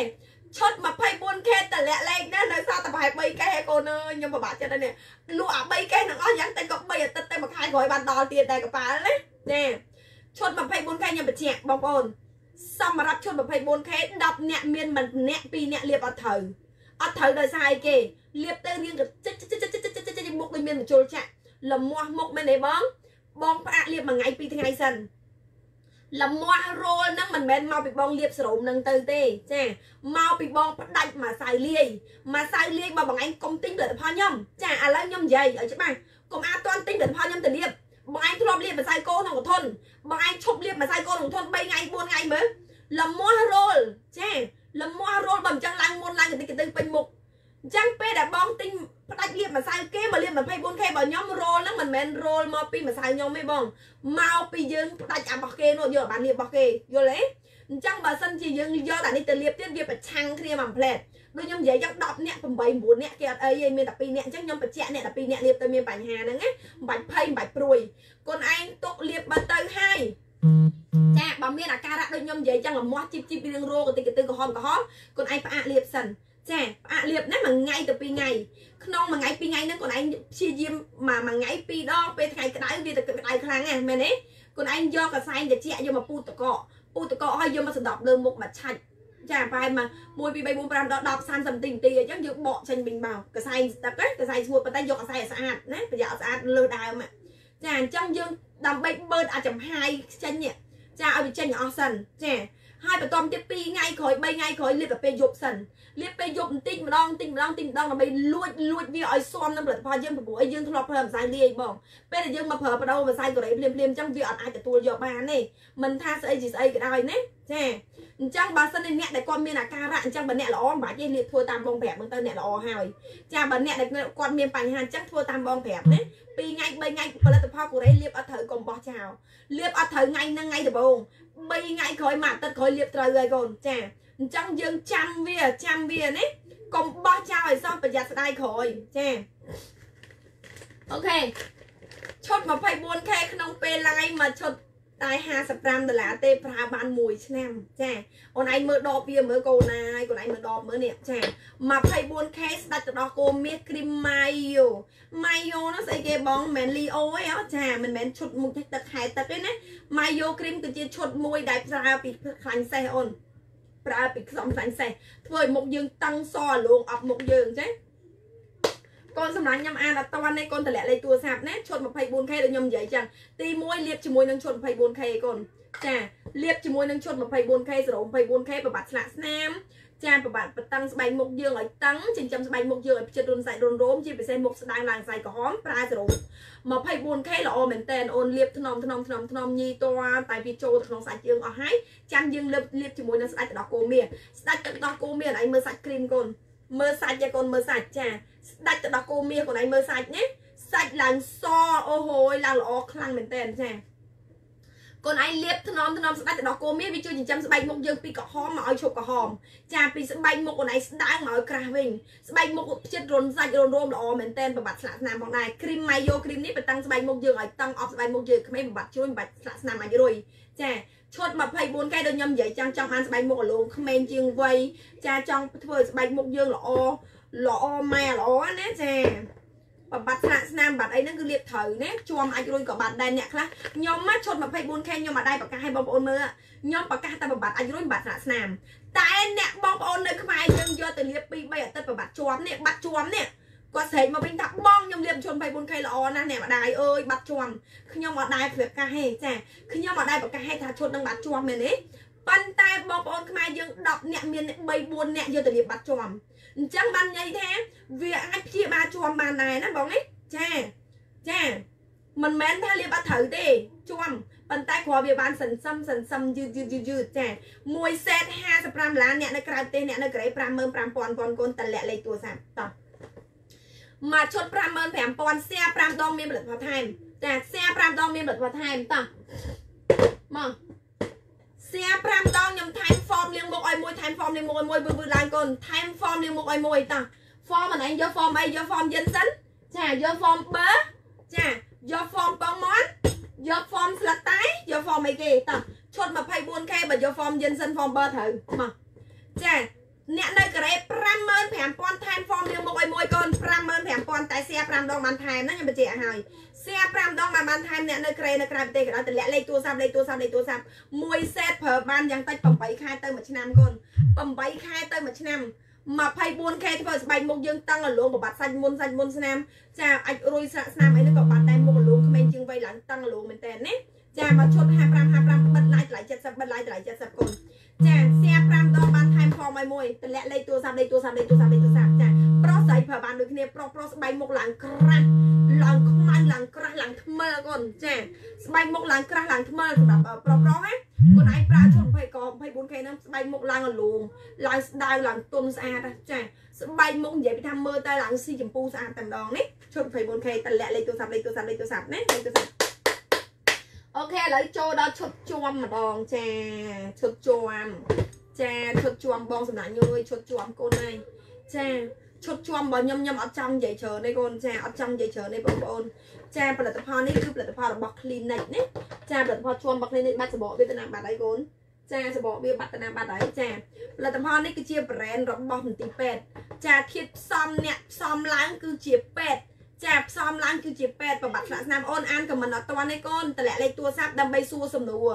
ឈុត 24K តម្លាក់លេខណានៅសល់តែប្រហែល 3K ឯកូនអើយខ្ញុំពិបាកចិត្តនេះលក់អា 3K ទាំងអស់យ៉ាងតែក៏3អាទិត្យតែមួយខែក្រោយបានដល់ទៀតដែរកប៉ាល់ណាចាឈុត 24K ខ្ញុំបញ្ជាក់បងប្អូនសម្រាប់ឈុត 24K 10នាក់មានម្នាក់2នាក់លៀបអត់ត្រូវអត់ត្រូវដោយសារអីគេលាបទៅរៀងកចិចចិចចិចចិចចិចចិចមុខដូចមានមជុលចាក់លមាស់មុខមែនទេបងបងផ្អាកលាបមួយថ្ងៃពីរថ្ងៃសិន លមាស់រោលហ្នឹងមិនមែនមកពីបងលាបសរោមហ្នឹងទៅទេចាមកពីបងផ្ដាច់មកសៅលាយមកសៅលាយបើបងឯងកុំទិញផលិតផលខ្ញុំចាឥឡូវខ្ញុំនិយាយឲ្យច្បាស់កុំអាចតន់ទិញផលិតផលខ្ញុំទៅលាបបងឯងធ្លាប់លាបម្សៅគោក្នុងកធុនបងឯងឈប់លាបម្សៅគោក្នុងកធុន3ថ្ងៃ4ថ្ងៃមើលលមាស់រោលចាលមាស់រោលបើមិនចឹងឡើងមុនឡើងកន្តិចកន្តិចពេញមុខ អញ្ចឹងពេលដែលបងទិញផ្ដាច់លាបម្សៅគេមកលាប 24K បើខ្ញុំរោលហ្នឹងមិនមែនរោលមកពីម្សៅខ្ញុំទេបងមកពីយើងផ្ដាច់អារបស់គេនោះយកបានលាបរបស់គេយល់ទេអញ្ចឹងបើសិនជាយើងយកតែនេះទៅលាបទៀតវាប្រឆាំងគ្នាមួយផ្លែតដូចខ្ញុំនិយាយចឹង10នាក់8 9នាក់គេអត់អីទេមានតែ2នាក់អញ្ចឹងខ្ញុំបញ្ជាក់អ្នកតែ2នាក់លាបទៅមានបញ្ហាហ្នឹងណាមិនបាច់ភ័យមិនបាច់ព្រួយកូនឯងទុកលាបបើទៅហើយចាបើមានអាការៈដូចខ្ញុំនិយាយចឹងលមាស់ជីបជីបរៀងរោកតិចទៅក្រហមក្រហមកូនឯងផ្អាកលាបសិន ចាផ្អាកលាបណាមួយថ្ងៃទៅពីរថ្ងៃក្នុងមួយថ្ងៃពីរថ្ងៃហ្នឹងខ្លួនឯងព្យាយាមមួយមួយថ្ងៃពីរដងពេលថ្ងៃក្តៅវាទៅក្តៅខ្លាំងណាស់មែនទេខ្លួនឯងយកកសែងត្រជាក់យកមកពូតតកកពូតតកកហើយយកមកសណ្ដប់លើមុខមកឆាច់ចាប្រហែលមក1 2 3 4 5ដល់10 30នាទីអញ្ចឹងយើងបកចេញវិញមកកសែងស្ទឹកកសែងស្ងួតប៉ុន្តែយកកសែងឲ្យស្អាតណាប្រយ័ត្នស្អាតលើដើមចាអញ្ចឹងយើងដើម្បីបើកអាចចំហាយចេញនេះចាឲ្យវាចេញអស់សិនចា ហើយបន្ទាប់ទៀត2ថ្ងៃក្រោយ3ថ្ងៃក្រោយលាបទៅពេលយប់សិនលាបពេលយប់បន្តិចម្ដងបន្តិចម្ដងបន្តិចម្ដងដើម្បីលួចលួចវាឲ្យស៊ាំនឹងផលិតផលយើងពីព្រោះអីយើងធ្លាប់ប្រើម្សៅលាយបងពេលដែលយើងមកប្រើបដោម្សៅកូរ៉េភ្លាមភ្លាមអញ្ចឹងវាអត់អាចទទួលយកបានទេមិនថាស្អីជាស្អីក៏ដោយណាចាអញ្ចឹងបើសិនជាអ្នកដែលគាត់មានអាការៈអញ្ចឹងបើអ្នកល្អមិនបាច់ទេលាបធ្វើតាមបងប្រាប់មើលទៅអ្នកល្អហើយចាបើអ្នកដែលគាត់មានបញ្ហាអញ្ចឹងធ្វើតាមបងប្រាប់ណា2ថ្ងៃ3ថ្ងៃផលិតផលកូរ៉េលាបអត់ត្រូវកុំបោះចោលលាបអត់ត្រូវថ្ងៃហ្នឹងថ្ងៃដំបូង 3ថ្ងៃក្រោយមួយអាទិត្យក្រោយលាបត្រូវហើយកូនចាអញ្ចឹងយើងចាំវាចាំវាណាកុំបោះចោលឲ្យសោះប្រយ័ត្នស្ដាយក្រោយចាអូខេឈុត 24K ក្នុងពេល live មកឈុត តែ55ដុល្លារទេប្រើបាន1ឆ្នាំចាអូនឯងមើលដបវាមើលកូនណាយកូនឯងមើលដបមើលនេះចា 24K ស្ដាច់ទៅដល់គោមាសគ្រីមម៉ៃយូម៉ៃយូនោះស្អីគេបងមិនមែនលីអូទេអចាមិនមែនឈុតមុខទឹកខែទឹកទេណាម៉ៃយូគ្រីមគឺជាឈុតមួយដែលប្រើពីខ្លាញ់សេះអូនប្រើពីខ្សំខ្លាញ់សេះធ្វើឲ្យមុខយើងតឹងសលងអប់មុខយើងចា កូនសម្លាញ់ខ្ញុំអានអត់តាន់ទេកូនតម្លាក់លេខទូរស័ព្ទណាឈុត 24K ដូចខ្ញុំនិយាយចឹងទី1លាបជាមួយនឹងឈុត 24K កូនចាលាបជាមួយនឹងឈុត 24K សរោម 24K ប្របាត់ស្លាកស្នាមចាប្របាត់បតឹងស្បែកមុខយើងឲ្យតឹងចិញ្ចឹមស្បែកមុខយើងឲ្យផ្ចិតរុនសាច់រុនរោមជាពិសេសមុខស្ដាងឡើងសាយក្រហមប្រើសរោម 24K ល្អមែនតើអូនលាបថ្នមថ្នមថ្នមថ្នមញីតតែវាចូលក្នុងសាច់យើងអស់ហើយចាំយើងលាបលាបជាមួយនឹងស្ដាច់ទឹកដោះគោមាសស្ដាច់ទឹកដោះគោមាសឲ្យមើលសាច់គ្រីមកូន មើលសាច់ឲ្យកូនមើលសាច់ចាស្ដាច់ទឹកដោះគោមាសកូនឯងមើលសាច់ណាសាច់ឡើងសអូហូយឡើងល្អខ្លាំងមែនតើចាកូនឯងលាបថ្នមថ្នមស្បែកទៅដល់គោមាសវាជួយចិញ្ចឹមស្បែកមុខយើងពីក្រហមមកឲ្យឈប់ក្រហមចាពីស្បែកមុខកូនឯងស្ដើងមកឲ្យក្រាស់វិញស្បែកមុខផ្ចិតរុនសាច់រុនរោមល្អមែនតែនប្របាត់ស្លាកស្នាមផងដែរគ្រីមម៉ៃយ៉ូគ្រីមនេះបតាំងស្បែកមុខយើងឲ្យតឹងអប់ស្បែកមុខយើងក្មេងប្របាត់ជួយប្របាត់ស្លាកស្នាមអាចរុយចា ឈុត 24K ដូចខ្ញុំនិយាយចាំចង់បានស្បែកមុខអលោងក្មេងជាងវ័យចាចង់ធ្វើស្បែកមុខយើងល្អល្អម៉ែល្អណាចាបបាត់ស្លាកស្នាមបាត់អីហ្នឹងគឺលាបត្រូវណាជួមអាចរុយក៏បាត់ដែរអ្នកខ្លះខ្ញុំមកឈុត 24K ខ្ញុំមកដៃប្រកាសឲ្យបងប្អូនមើលខ្ញុំប្រកាសតែបបាត់អាចរុយបាត់ស្លាកស្នាមតែអ្នកបងប្អូននៅខ្មែរយើងយកទៅលាប2 3អាទិត្យបបាត់ជួមនេះបាត់ជួមនេះ គាត់ស្រែកមកវិញថាបងខ្ញុំលាបឈុន 24K ល្អណាស់អ្នកម្ដាយអើយបាត់ជួមខ្ញុំអត់ដែរប្រកាសទេចាខ្ញុំអត់ដែរប្រកាសទេថាឈុតនឹងបាត់ជួមមែនទេប៉ុន្តែបងប្អូនខ្មែរយើង10អ្នកមាន3 4អ្នកយកទៅលាបបាត់ជួមអញ្ចឹងបាននិយាយថាវាអាចព្យាបាលជួមបានដែរណាបងនេះចាចាមិនមែនថាលាបអត់ត្រូវទេជួមប៉ុន្តែគ្រាន់វាបានសន្សំសន្សំយឺតយឺតយឺតចាមួយសេត55ដុល្លារអ្នកនៅក្រៅប្រទេសអ្នកនៅកូរ៉េ55000កូនកូនតម្លាក់លេខទូរស័ព្ទតោះ មកឈុត55000សៀ5ដងមានផលិតផលថែមចាសៀ5ដងមានផលិតផលថែមតោះមកសៀ5ដងខ្ញុំថែម form លាងមុខឲ្យមួយថែម form លាងមុខឲ្យមួយវឺឡើងកូនថែម form លាងមុខឲ្យមួយតោះ form អានេះយក form អីយក form យិនសិនចាយក form បើចាយក form បងមន់យក form ស្លឹកតែយក form អីគេតោះឈុត 24k បើយក form យិនសិន form បើត្រូវមកចា អ្នកនៅកូរ៉េ55000ថែម form លាងមុខឲ្យមួយកូន55000តែសៀ5ដងបានថែមណាខ្ញុំបញ្ជាក់ឲ្យហើយសៀ5ដងបានបានថែមអ្នកនៅកូរ៉េនៅក្រៅប្រទេសក៏ដោយតម្លាក់លេខទូរស័ព្ទលេខទូរស័ព្ទលេខទូរស័ព្ទមួយសេតប្រើបានយ៉ាងតិច8ខែទៅមួយឆ្នាំកូន8ខែទៅមួយឆ្នាំ 24k ធ្វើស្បែកមុខយើងតឹងរលួងប្របាត់សាច់មុនសាច់មុនស្នាមចាអាចរុយស្រាក់ស្នាមអីហ្នឹងក៏បាត់ដែរមុខរលួងក្មេងជាងវ័យឡើងតឹងរលួងមែនតើណាចាមកឈុត55 55បិទឡាយតម្លៃ70បិទឡាយតម្លៃ70គុណ ចាសៀ5ដងបានថែមផងឲ្យមួយតម្លាក់លេខទូរស័ព្ទលេខទូរស័ព្ទលេខទូរស័ព្ទលេខទូរស័ព្ទចាប្រុសស្រីប្រើបានដូចគ្នាប្រុសប្រុសស្បែកមុខឡើងក្រាស់ឡើងខ្មៅឡើងក្រាស់ឡើងថ្មិលកូនចាស្បែកមុខឡើងក្រាស់ឡើងថ្មិលសម្រាប់ប្រុសប្រុសណាខ្លួនឯងប្រើជុំ20ក 24k ហ្នឹងស្បែកមុខឡើងរលោងឡើងស្ដៅឡើងទន់ស្អាតចាស្បែកមុខនិយាយពីថាមើលទៅឡើងស៊ីចម្ពូស្អាតតែម្ដងនេះឈុត 24k តម្លាក់លេខទូរស័ព្ទលេខទូរស័ព្ទលេខទូរស័ព្ទណាលេខទូរស័ព្ទ អូខេឥឡូវចូលដល់ឈុតជួមម្ដងចាឈុតជួមចាឈុតជួមបងសំណាញ់យយឈុតជួមកូនហើយចាឈុតជួមបើខ្ញុំខ្ញុំអត់ចង់និយាយច្រើនទេកូនចាអត់ចង់និយាយច្រើនទេបងប្អូនចាផលិតផលនេះគឺផលិតផលរបស់ Clinic ណាចាផលិតផលជួមរបស់ Clinic បាត់សបកវាទៅណាបាត់ហើយកូនចាសបកវាបាត់ទៅណាបាត់ហើយចាផលិតផលនេះគឺជា brand របស់មន្ទីរពេទ្យចាធាតផ្សំអ្នកផ្សំឡើងគឺជាពេទ្យ ចាផ្សំឡើងគឺជាពេទ្យប្របាត់ឆ្លាក់ស្នាមអូនអានខមមិនអត់តាន់ទេកូនតម្លាក់លេខទូរស័ព្ទដើម្បីសួរសំណួរ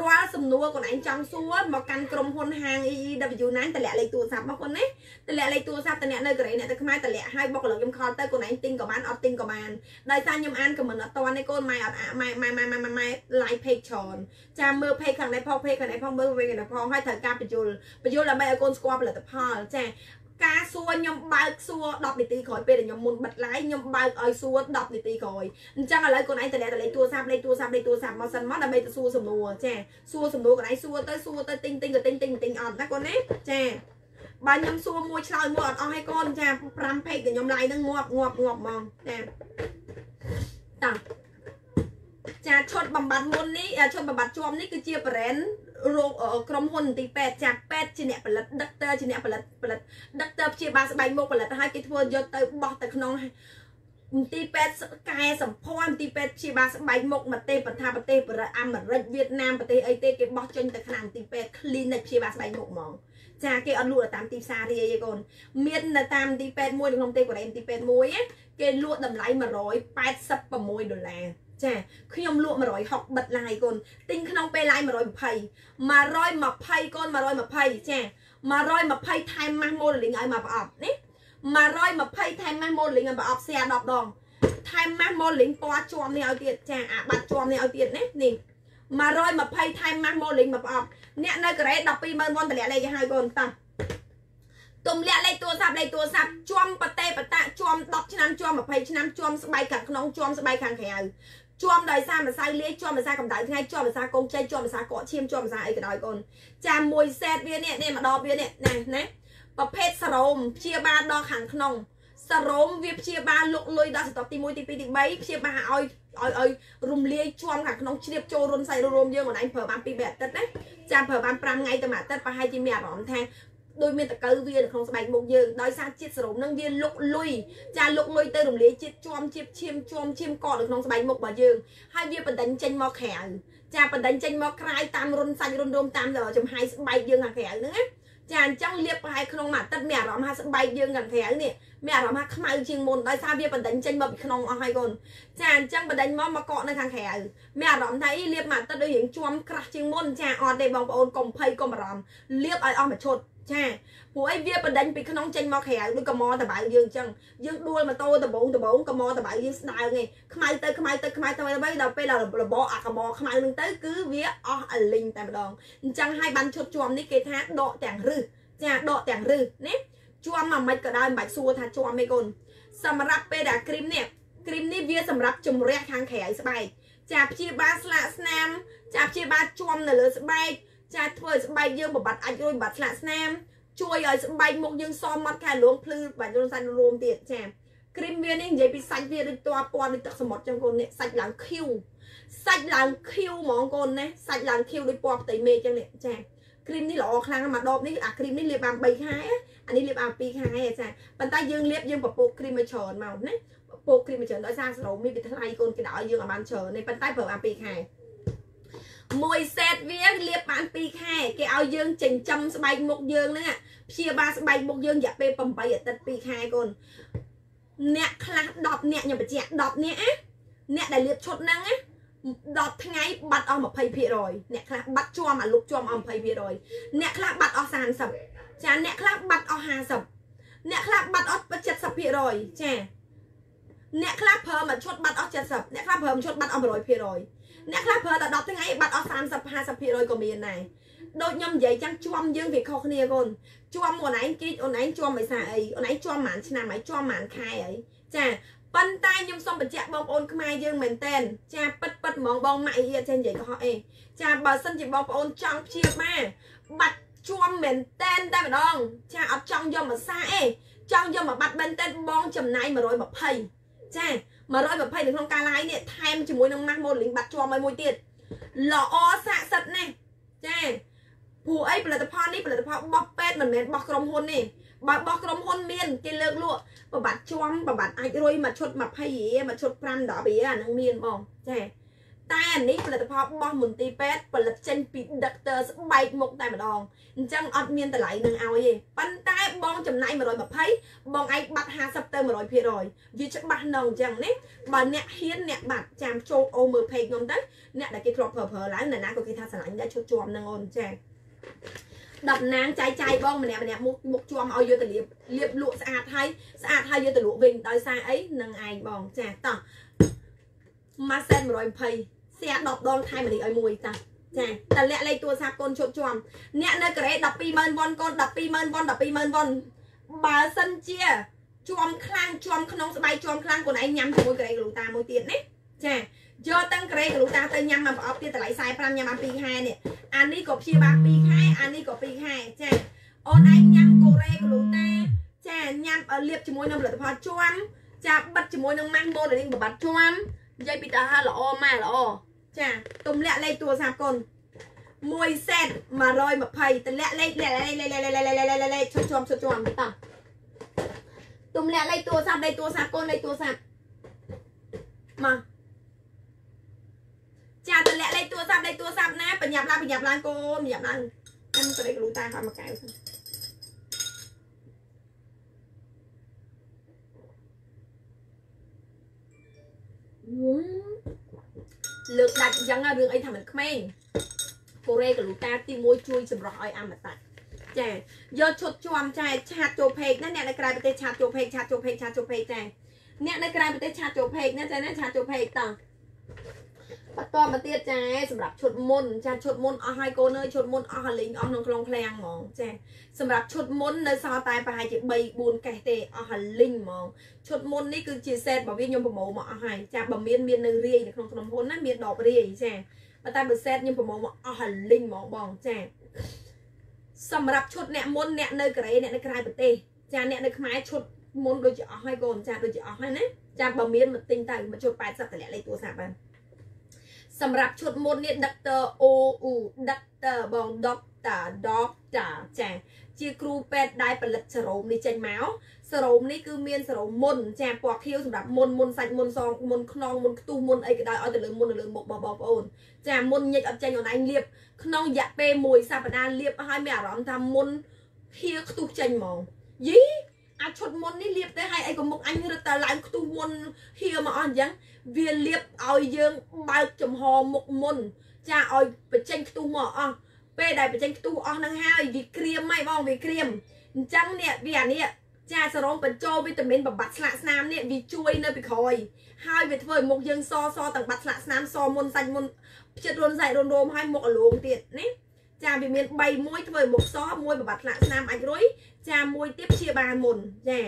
រាល់សំណួរខ្លួនឯងចង់សួរមកកាន់ក្រុមហ៊ុនហាង EEW9 តម្លាក់លេខទូរស័ព្ទមកគាត់ណាតម្លាក់លេខទូរស័ព្ទតអ្នកនៅកូរ៉េអ្នកទៅខ្មែរតម្លាក់ឲ្យបុគ្គលិកខ្ញុំខលទៅខ្លួនឯងទិញក៏បានអត់ទិញក៏បានដោយសារខ្ញុំអានខមមិនអត់តាន់ទេកូនម៉ែអត់ម៉ែម៉ែម៉ែម៉ែម៉ែ live page ច្រើនចាមើល page ខាងនេះផង page ខាងនេះផងមើល page ខាងនេះផងហើយត្រូវការបញ្យលបញ្យលដើម្បីឲ្យកូនស្គាល់ផលិតផលចា ការសួរខ្ញុំបើកសួរ10នាទីក្រោយពេលដែលខ្ញុំមុនបិទ live ខ្ញុំបើកឲ្យសួរ10នាទីក្រោយអញ្ចឹងឥឡូវកូនឯងតម្លាក់តលេខទូរស័ព្ទលេខទូរស័ព្ទលេខទូរស័ព្ទមកសិនមកដើម្បីទៅសួរសំណួរចាសួរសំណួរកូនឯងសួរទៅសួរទៅទិញទិញក៏ទិញទិញទិញអត់ណាកូនណាចាបើខ្ញុំសួរមួយឆ្លើយមួយអត់អស់ឲ្យកូនចា5 page ដែលខ្ញុំ live ហ្នឹងងាប់ងាប់ងាប់ហ្មងចាតោះចាឈុតបំបត្តិមុននេះឈុតបំបត្តិជាប់នេះគឺជា brand រោគក្រុមហ៊ុនមន្ទីរពេទ្យចាពេទ្យជាអ្នកផលិតដឹកទ័រជាអ្នកផលិតផលិតដឹកទ័រព្យាបាលស្បែកមុខផលិតឲ្យគេធ្វើយកទៅបោះទៅក្នុងមន្ទីរពេទ្យកែសម្ផស្សមន្ទីរពេទ្យព្យាបាលស្បែកមុខប្រទេសប្រថាប្រទេសប្រអាមេរិកវៀតណាមប្រទេសអីទេគេបោះចេញទៅខាងមន្ទីរពេទ្យ clinic ព្យាបាលស្បែកមុខហ្មងចាគេអត់លក់តាមទីផ្សាររាយទេកូនមាននៅតាមទីពេទ្យមួយនៅក្នុងប្រទេសកូរ៉េទីពេទ្យមួយគេលក់តម្លៃ186ដុល្លារ ចាខ្ញុំលក់160បិទឡាយកូនទិញក្នុងពេលឡាយ120 120កូន120ចា120ថែមម៉ាស់ម៉ូលីងឲ្យមកប្រអប់នេះ120ថែមម៉ាស់ម៉ូលីងឲ្យប្រអប់សែ10ដងថែមម៉ាស់ម៉ូលីងពណ៌ជាប់នេះឲ្យទៀតចាអាបាត់ជាប់នេះឲ្យទៀតនេះនេះ120ថែមម៉ាស់ម៉ូលីងមកប្រអប់អ្នកនៅកូរ៉េ120,000វ៉ុនតម្លាក់លេខឲ្យហើយកូនតាទុំលាក់លេខទូរស័ព្ទលេខទូរស័ព្ទជាប់ប្រទេសបតាជាប់10ឆ្នាំជាប់20ឆ្នាំជាប់ស្បែកខាងក្នុងជាប់ស្បែកខាងក្រៅ ជាប់ដោយសារម្សៅលាយជាប់ម្សៅកម្ដៅថ្ងៃជាប់ម្សៅកងជ័យជាប់ម្សៅកកឈាមជាប់ម្សៅអីក៏ដោយកូនចាមួយសេតវានេះនេះមកដល់វានេះណាណាប្រភេទសារ៉ូមព្យាបាលដល់ខាងក្នុងសារ៉ូមវាព្យាបាលលុកលុយដល់សតទី1ទី2ទី3ព្យាបាលឲ្យឲ្យឲ្យរំលាយជាប់ខាងក្នុងជ្រាបចូលរុនសៃរោមយើងខ្លួនឯងប្រើបាន2 3អាទិត្យណាចាំប្រើបាន5ថ្ងៃទៅមួយអាទិត្យប្រហែលជាមានអារម្មណ៍ថា ដោយមានតកៅវានៅក្នុងស្បែកមុខយើងដោយសារជាតិសេរ៉ូមនឹងវាលុកលុយចាលុកលុយទៅរំលាយជាតិជាំជាតិឈាមជាំឈាមកកនៅក្នុងស្បែកមុខរបស់យើងហើយវាបណ្ដេញចេញមកក្រៅចាបណ្ដេញចេញមកក្រៅតាមរុនសាច់រុនរោមតាមចំហាយស្បែកយើងខាងក្រៅហ្នឹងណាចាអញ្ចឹងលាបប្រហែលក្នុងមួយអាទិត្យមានអារម្មណ៍ថាស្បែកយើងខាងក្រៅនេះមានអារម្មណ៍ថាខ្មៅជាងមុនដោយសារវាបណ្ដេញចេញមកពីក្នុងអស់ហើយកូនចាអញ្ចឹងបណ្ដេញមកមកកកនៅខាងក្រៅមានអារម្មណ៍ថាអីលាបមួយអាទិត្យដូចរៀងជួមក្រាស់ជាងមុនចាអត់ទេបងប្អូនកុំភ័យកុំបារម្ភលាបឲ្យអស់មួយឈុត ចាព្រោះអីវាបណ្ដេញពីក្នុងចេញមកក្រៅដូចកមតបៅយើងអញ្ចឹងយើងដួលម៉ូតូដបងដបងកមតបៅយើងស្ដើងឯងខ្មៅទៅខ្មៅទៅខ្មៅទៅទៅដល់ពេលរបបអាកមខ្មៅនឹងទៅគឺវាអស់អលីងតែម្ដងអញ្ចឹងឲ្យបានឈុតជាប់នេះគេថាដកទាំងរឹសចាដកទាំងរឹសណាជាប់មកមិនក៏ដោយមិនបាច់សួរថាជាប់ទេកូនសម្រាប់ពេលដែលគ្រីមនេះគ្រីមនេះវាសម្រាប់ជំរះខាងក្រៅស្បែកចាព្យាបាលស្លាកស្នាមចាព្យាបាលជាប់នៅលើស្បែក ចាធ្វើឲ្យស្បែកយើងបំបត្តិអាចរួយបំបត្តិស្លាកស្នាមជួយឲ្យស្បែកមុខយើងសមមាត់ខែលងភ្លឺបាច់រុនសាច់រួមទៀតចាគ្រីមវានេះនិយាយពីសាច់វាដូចតពណ៌ដូចទឹកសមុទ្រចឹងកូននេះសាច់ឡើងខៀវសាច់ឡើងខៀវហ្មងកូនណាសាច់ឡើងខៀវដូចពណ៌ផ្ទៃមេឃចឹងនេះចាគ្រីមនេះល្អខ្លាំងមកដបនេះអាគ្រីមនេះលាបបាន3ខែអានេះលាបបាន2ខែចាប៉ុន្តែយើងលាបយើងពពកគ្រីមឲ្យច្រើនមកណាពពកគ្រីមឲ្យច្រើនដោយសារសរោមនេះវាថ្លៃកូនគេដល់យើងឲ្យបានច្រើននេះប៉ុន្តែប្រើបាន2ខែ មួយសេតវាលាបបាន2ខែគេឲ្យយើងចិញ្ចឹមស្បែកមុខយើងហ្នឹងព្យាបាលស្បែកមុខយើងរយៈពេល8អាទិត្យ2ខែកូនអ្នកខ្លះ10អ្នកខ្ញុំបញ្ជាក់10អ្នកណាអ្នកដែលលាបឈុតហ្នឹងណា10ថ្ងៃបាត់អស់20%អ្នកខ្លះបាត់ជាប់អាលុកជាប់អស់20%អ្នកខ្លះបាត់អស់30ចាអ្នកខ្លះបាត់អស់50អ្នកខ្លះបាត់អស់70%ចាអ្នកខ្លះប្រើមួយឈុតបាត់អស់70អ្នកខ្លះប្រើមួយឈុតបាត់អស់100% អ្នកខ្លះប្រើតែ10ថ្ងៃបាត់អស់30 50%ក៏មានដែរដូចខ្ញុំនិយាយចឹងជួមយើងវាខុសគ្នាកូនជួមអូនឯងគីចអូនឯងជួមមិនសាអីអូនឯងជួមប្រហែលឆ្នាំហើយជួមប្រហែលខែហើយចាប៉ុន្តែខ្ញុំសូមបញ្ជាក់បងប្អូនខ្មែរយើងមែនតែនចាប៉ិតប៉ិតហ្មងបងម៉ាក់អ៊ីចេះនិយាយកុហកអីចាបើសិនជាបងប្អូនចង់ព្យាបាលបាត់ជួមមែនតែនតែម្ដង ចាអត់ចង់យកមកសាអីចង់យកមកបាត់មែនតែនបងចំណាយ120ចា 120នៅក្នុងការ live នេះថែមជាមួយនឹងម៉ាស់ modeling បាត់ជាប់ឲ្យមួយទៀតល្អស័ក្តិសិទ្ធណាចាព្រោះអីផលិតផលនេះផលិតផលបោះពេទ្យមិនមែនបោះក្រុមហ៊ុនទេបើបោះក្រុមហ៊ុនមានគេលើកលក់ប្របាត់ជាំប្របាត់អាចរុយមួយឈុត20រៀលមួយឈុត5 10រៀលអានឹងមានបងចា តែអានេះផលិតផលបោះមន្ទីរពេទ្យផលិតចេញពី doctor ស្បែកមុខតែម្ដងអញ្ចឹងអត់មានតម្លៃនឹងឲ្យទេប៉ុន្តែបងចំណាយ120បងឯងបាត់50ទៅ100%វាច្បាស់នៅអញ្ចឹងណាបើអ្នកហ៊ានអ្នកបាត់ចាំចូលអូមើល page ខ្ញុំទៅអ្នកដែលគេធ្លាប់ប្រើប្រើឡើងអ្នកណាក៏គេថាស្រឡាញ់ដែរឈុតជាប់នឹងអូនចា10ណាងចាយចាយបងម្នាក់ម្នាក់មុខមុខជាប់ឲ្យយកទៅលាបលាបលក់ស្អាតហើយស្អាតហើយយកទៅលក់វិញដោយសារអីនឹងឯងបងចាតោះម៉ាសែន120 សែ10ដងថែមលីឲ្យមួយតាចាតលាក់លេខទូរស័ព្ទកូនជប់ជាប់អ្នកនៅកូរ៉េ120,000វ៉ុនកូន120,000វ៉ុន120,000វ៉ុនបើសិនជាជាប់ខ្លាំងជាប់ក្នុងស្បែកជាប់ខ្លាំងកូនឯងញ៉ាំជាមួយកូរ៉េក្រូតាមួយទៀតណាចាយកតាំងកូរ៉េក្រូតាទៅញ៉ាំមកប្រអប់ទៀតតម្លៃ45ញ៉ាំមក2ខែនេះអានេះក៏ព្យាបាល2ខែអានេះក៏2ខែចាអូនឯងញ៉ាំកូរ៉េក្រូតាចាញ៉ាំលាបជាមួយនឹងផលិតផលជាប់ចាបិទជាមួយនឹងម៉ាស់ម៉ូដលីងបបាត់ជាប់និយាយពីតាហាល្អម៉ែល្អ ចាទុំលាក់លេខទូរស័ព្ទកូន1សេត120តម្លាក់លេខលេខលេខលេខលេខលេខលេខលេខឈប់ជាប់ឈប់ជាប់តោះទុំលាក់លេខទូរស័ព្ទលេខទូរស័ព្ទកូនលេខទូរស័ព្ទមកចាតម្លាក់លេខទូរស័ព្ទលេខទូរស័ព្ទណាបញ្ញាប់ឡើងបញ្ញាប់ឡើងកូនបញ្ញាប់ឡើងខ្ញុំទៅលេខគ្រូតាគាត់មកកៅយូ លើកដាច់អញ្ចឹងរឿងអីថាមិនក្មេងកូរ៉េកលូតាទី1ជួយសម្រស់ឲ្យអមតៈចាយកឈុតជាប់ចាឆាតចូលពេកណាអ្នកនៅក្រៅប្រទេសឆាតចូលពេកឆាតចូលពេកឆាតចូលពេកចាអ្នកនៅក្រៅប្រទេសឆាតចូលពេកណាចាណាឆាតចូលពេកតោះ បន្តមកទៀតចាសម្រាប់ឈុតមុនចាឈុតមុនអស់ហើយកូនអើយឈុតមុនអស់លីងអស់ក្នុងក្នុងឃ្លាំងហ្មងចាសម្រាប់ឈុតមុននៅសល់តែប្រហែលជា3 4កេះទេអស់លីងហ្មងឈុតមុននេះគឺជាសេតរបស់វាខ្ញុំប្រម៉ូមកអស់ហើយចាបើមានមាននៅរាយនៅក្នុងក្រុមហ៊ុនណាមាន10រាយចាបើតែបើសេតខ្ញុំប្រម៉ូមកអស់លីងហ្មងបងចាសម្រាប់ឈុតអ្នកមុនអ្នកនៅកូរ៉េអ្នកនៅក្រៅប្រទេសចាអ្នកនៅខ្មែរឈុតមុនដូចជាអស់ហើយកូនចាដូចជាអស់ហើយណាចាបើមានមកទិញទៅមកជុត80តម្លាក់លេខទូរស័ព្ទបាន សម្រាប់ឈុតមុននេះ Dr. O U Dr. បង Dr. Dr. ចាជាគ្រូពេទ្យដែលផលិតសេរ៉ូមនេះចេញមកសេរ៉ូមនេះគឺមានសេរ៉ូមមុនចាពណ៌ខៀវសម្រាប់មុនមុនសាច់មុនសងមុនខ្នងមុនខ្ទុះមុនអីក៏ដោយឲ្យទៅលើមុនទៅលើមុខរបស់បងប្អូនចាមុនញិចអត់ចេញអូនឯងលាបក្នុងរយៈពេលមួយសប្តាហ៍លាបឲ្យមានអារម្មណ៍ថាមុនហៀខ្ទុះចេញហ្មងយីអាចឈុតមុននេះលាបទៅឲ្យអីក៏មុខអញរត់តែឡើងខ្ទុះមុនហៀមកអស់អញ្ចឹង វាលាបឲ្យយើងបើកចំហមុខមុន ចាឲ្យបញ្ចេញខ្ទុះមកអស់ពេលដែលបញ្ចេញខ្ទុះអស់នឹងហើយវាក្រៀមហើយបងវាក្រៀមអញ្ចឹងនេះវាអានេះចាសរងបញ្ចូលវីតាមីនបំបត្តិស្លាកស្នាមនេះវាជួយនៅពីក្រោយហើយវាធ្វើឲ្យមុខយើងសសទាំងបាត់ស្លាកស្នាមសមុនសាច់មុនផ្ចិតរុនសាច់រុនរោមហើយមុខអលងទៀតណាចាវាមាន3មួយធ្វើមុខសមួយបំបត្តិស្លាកស្នាមអាចរុយចាមួយទៀតព្យាបាលមុនចា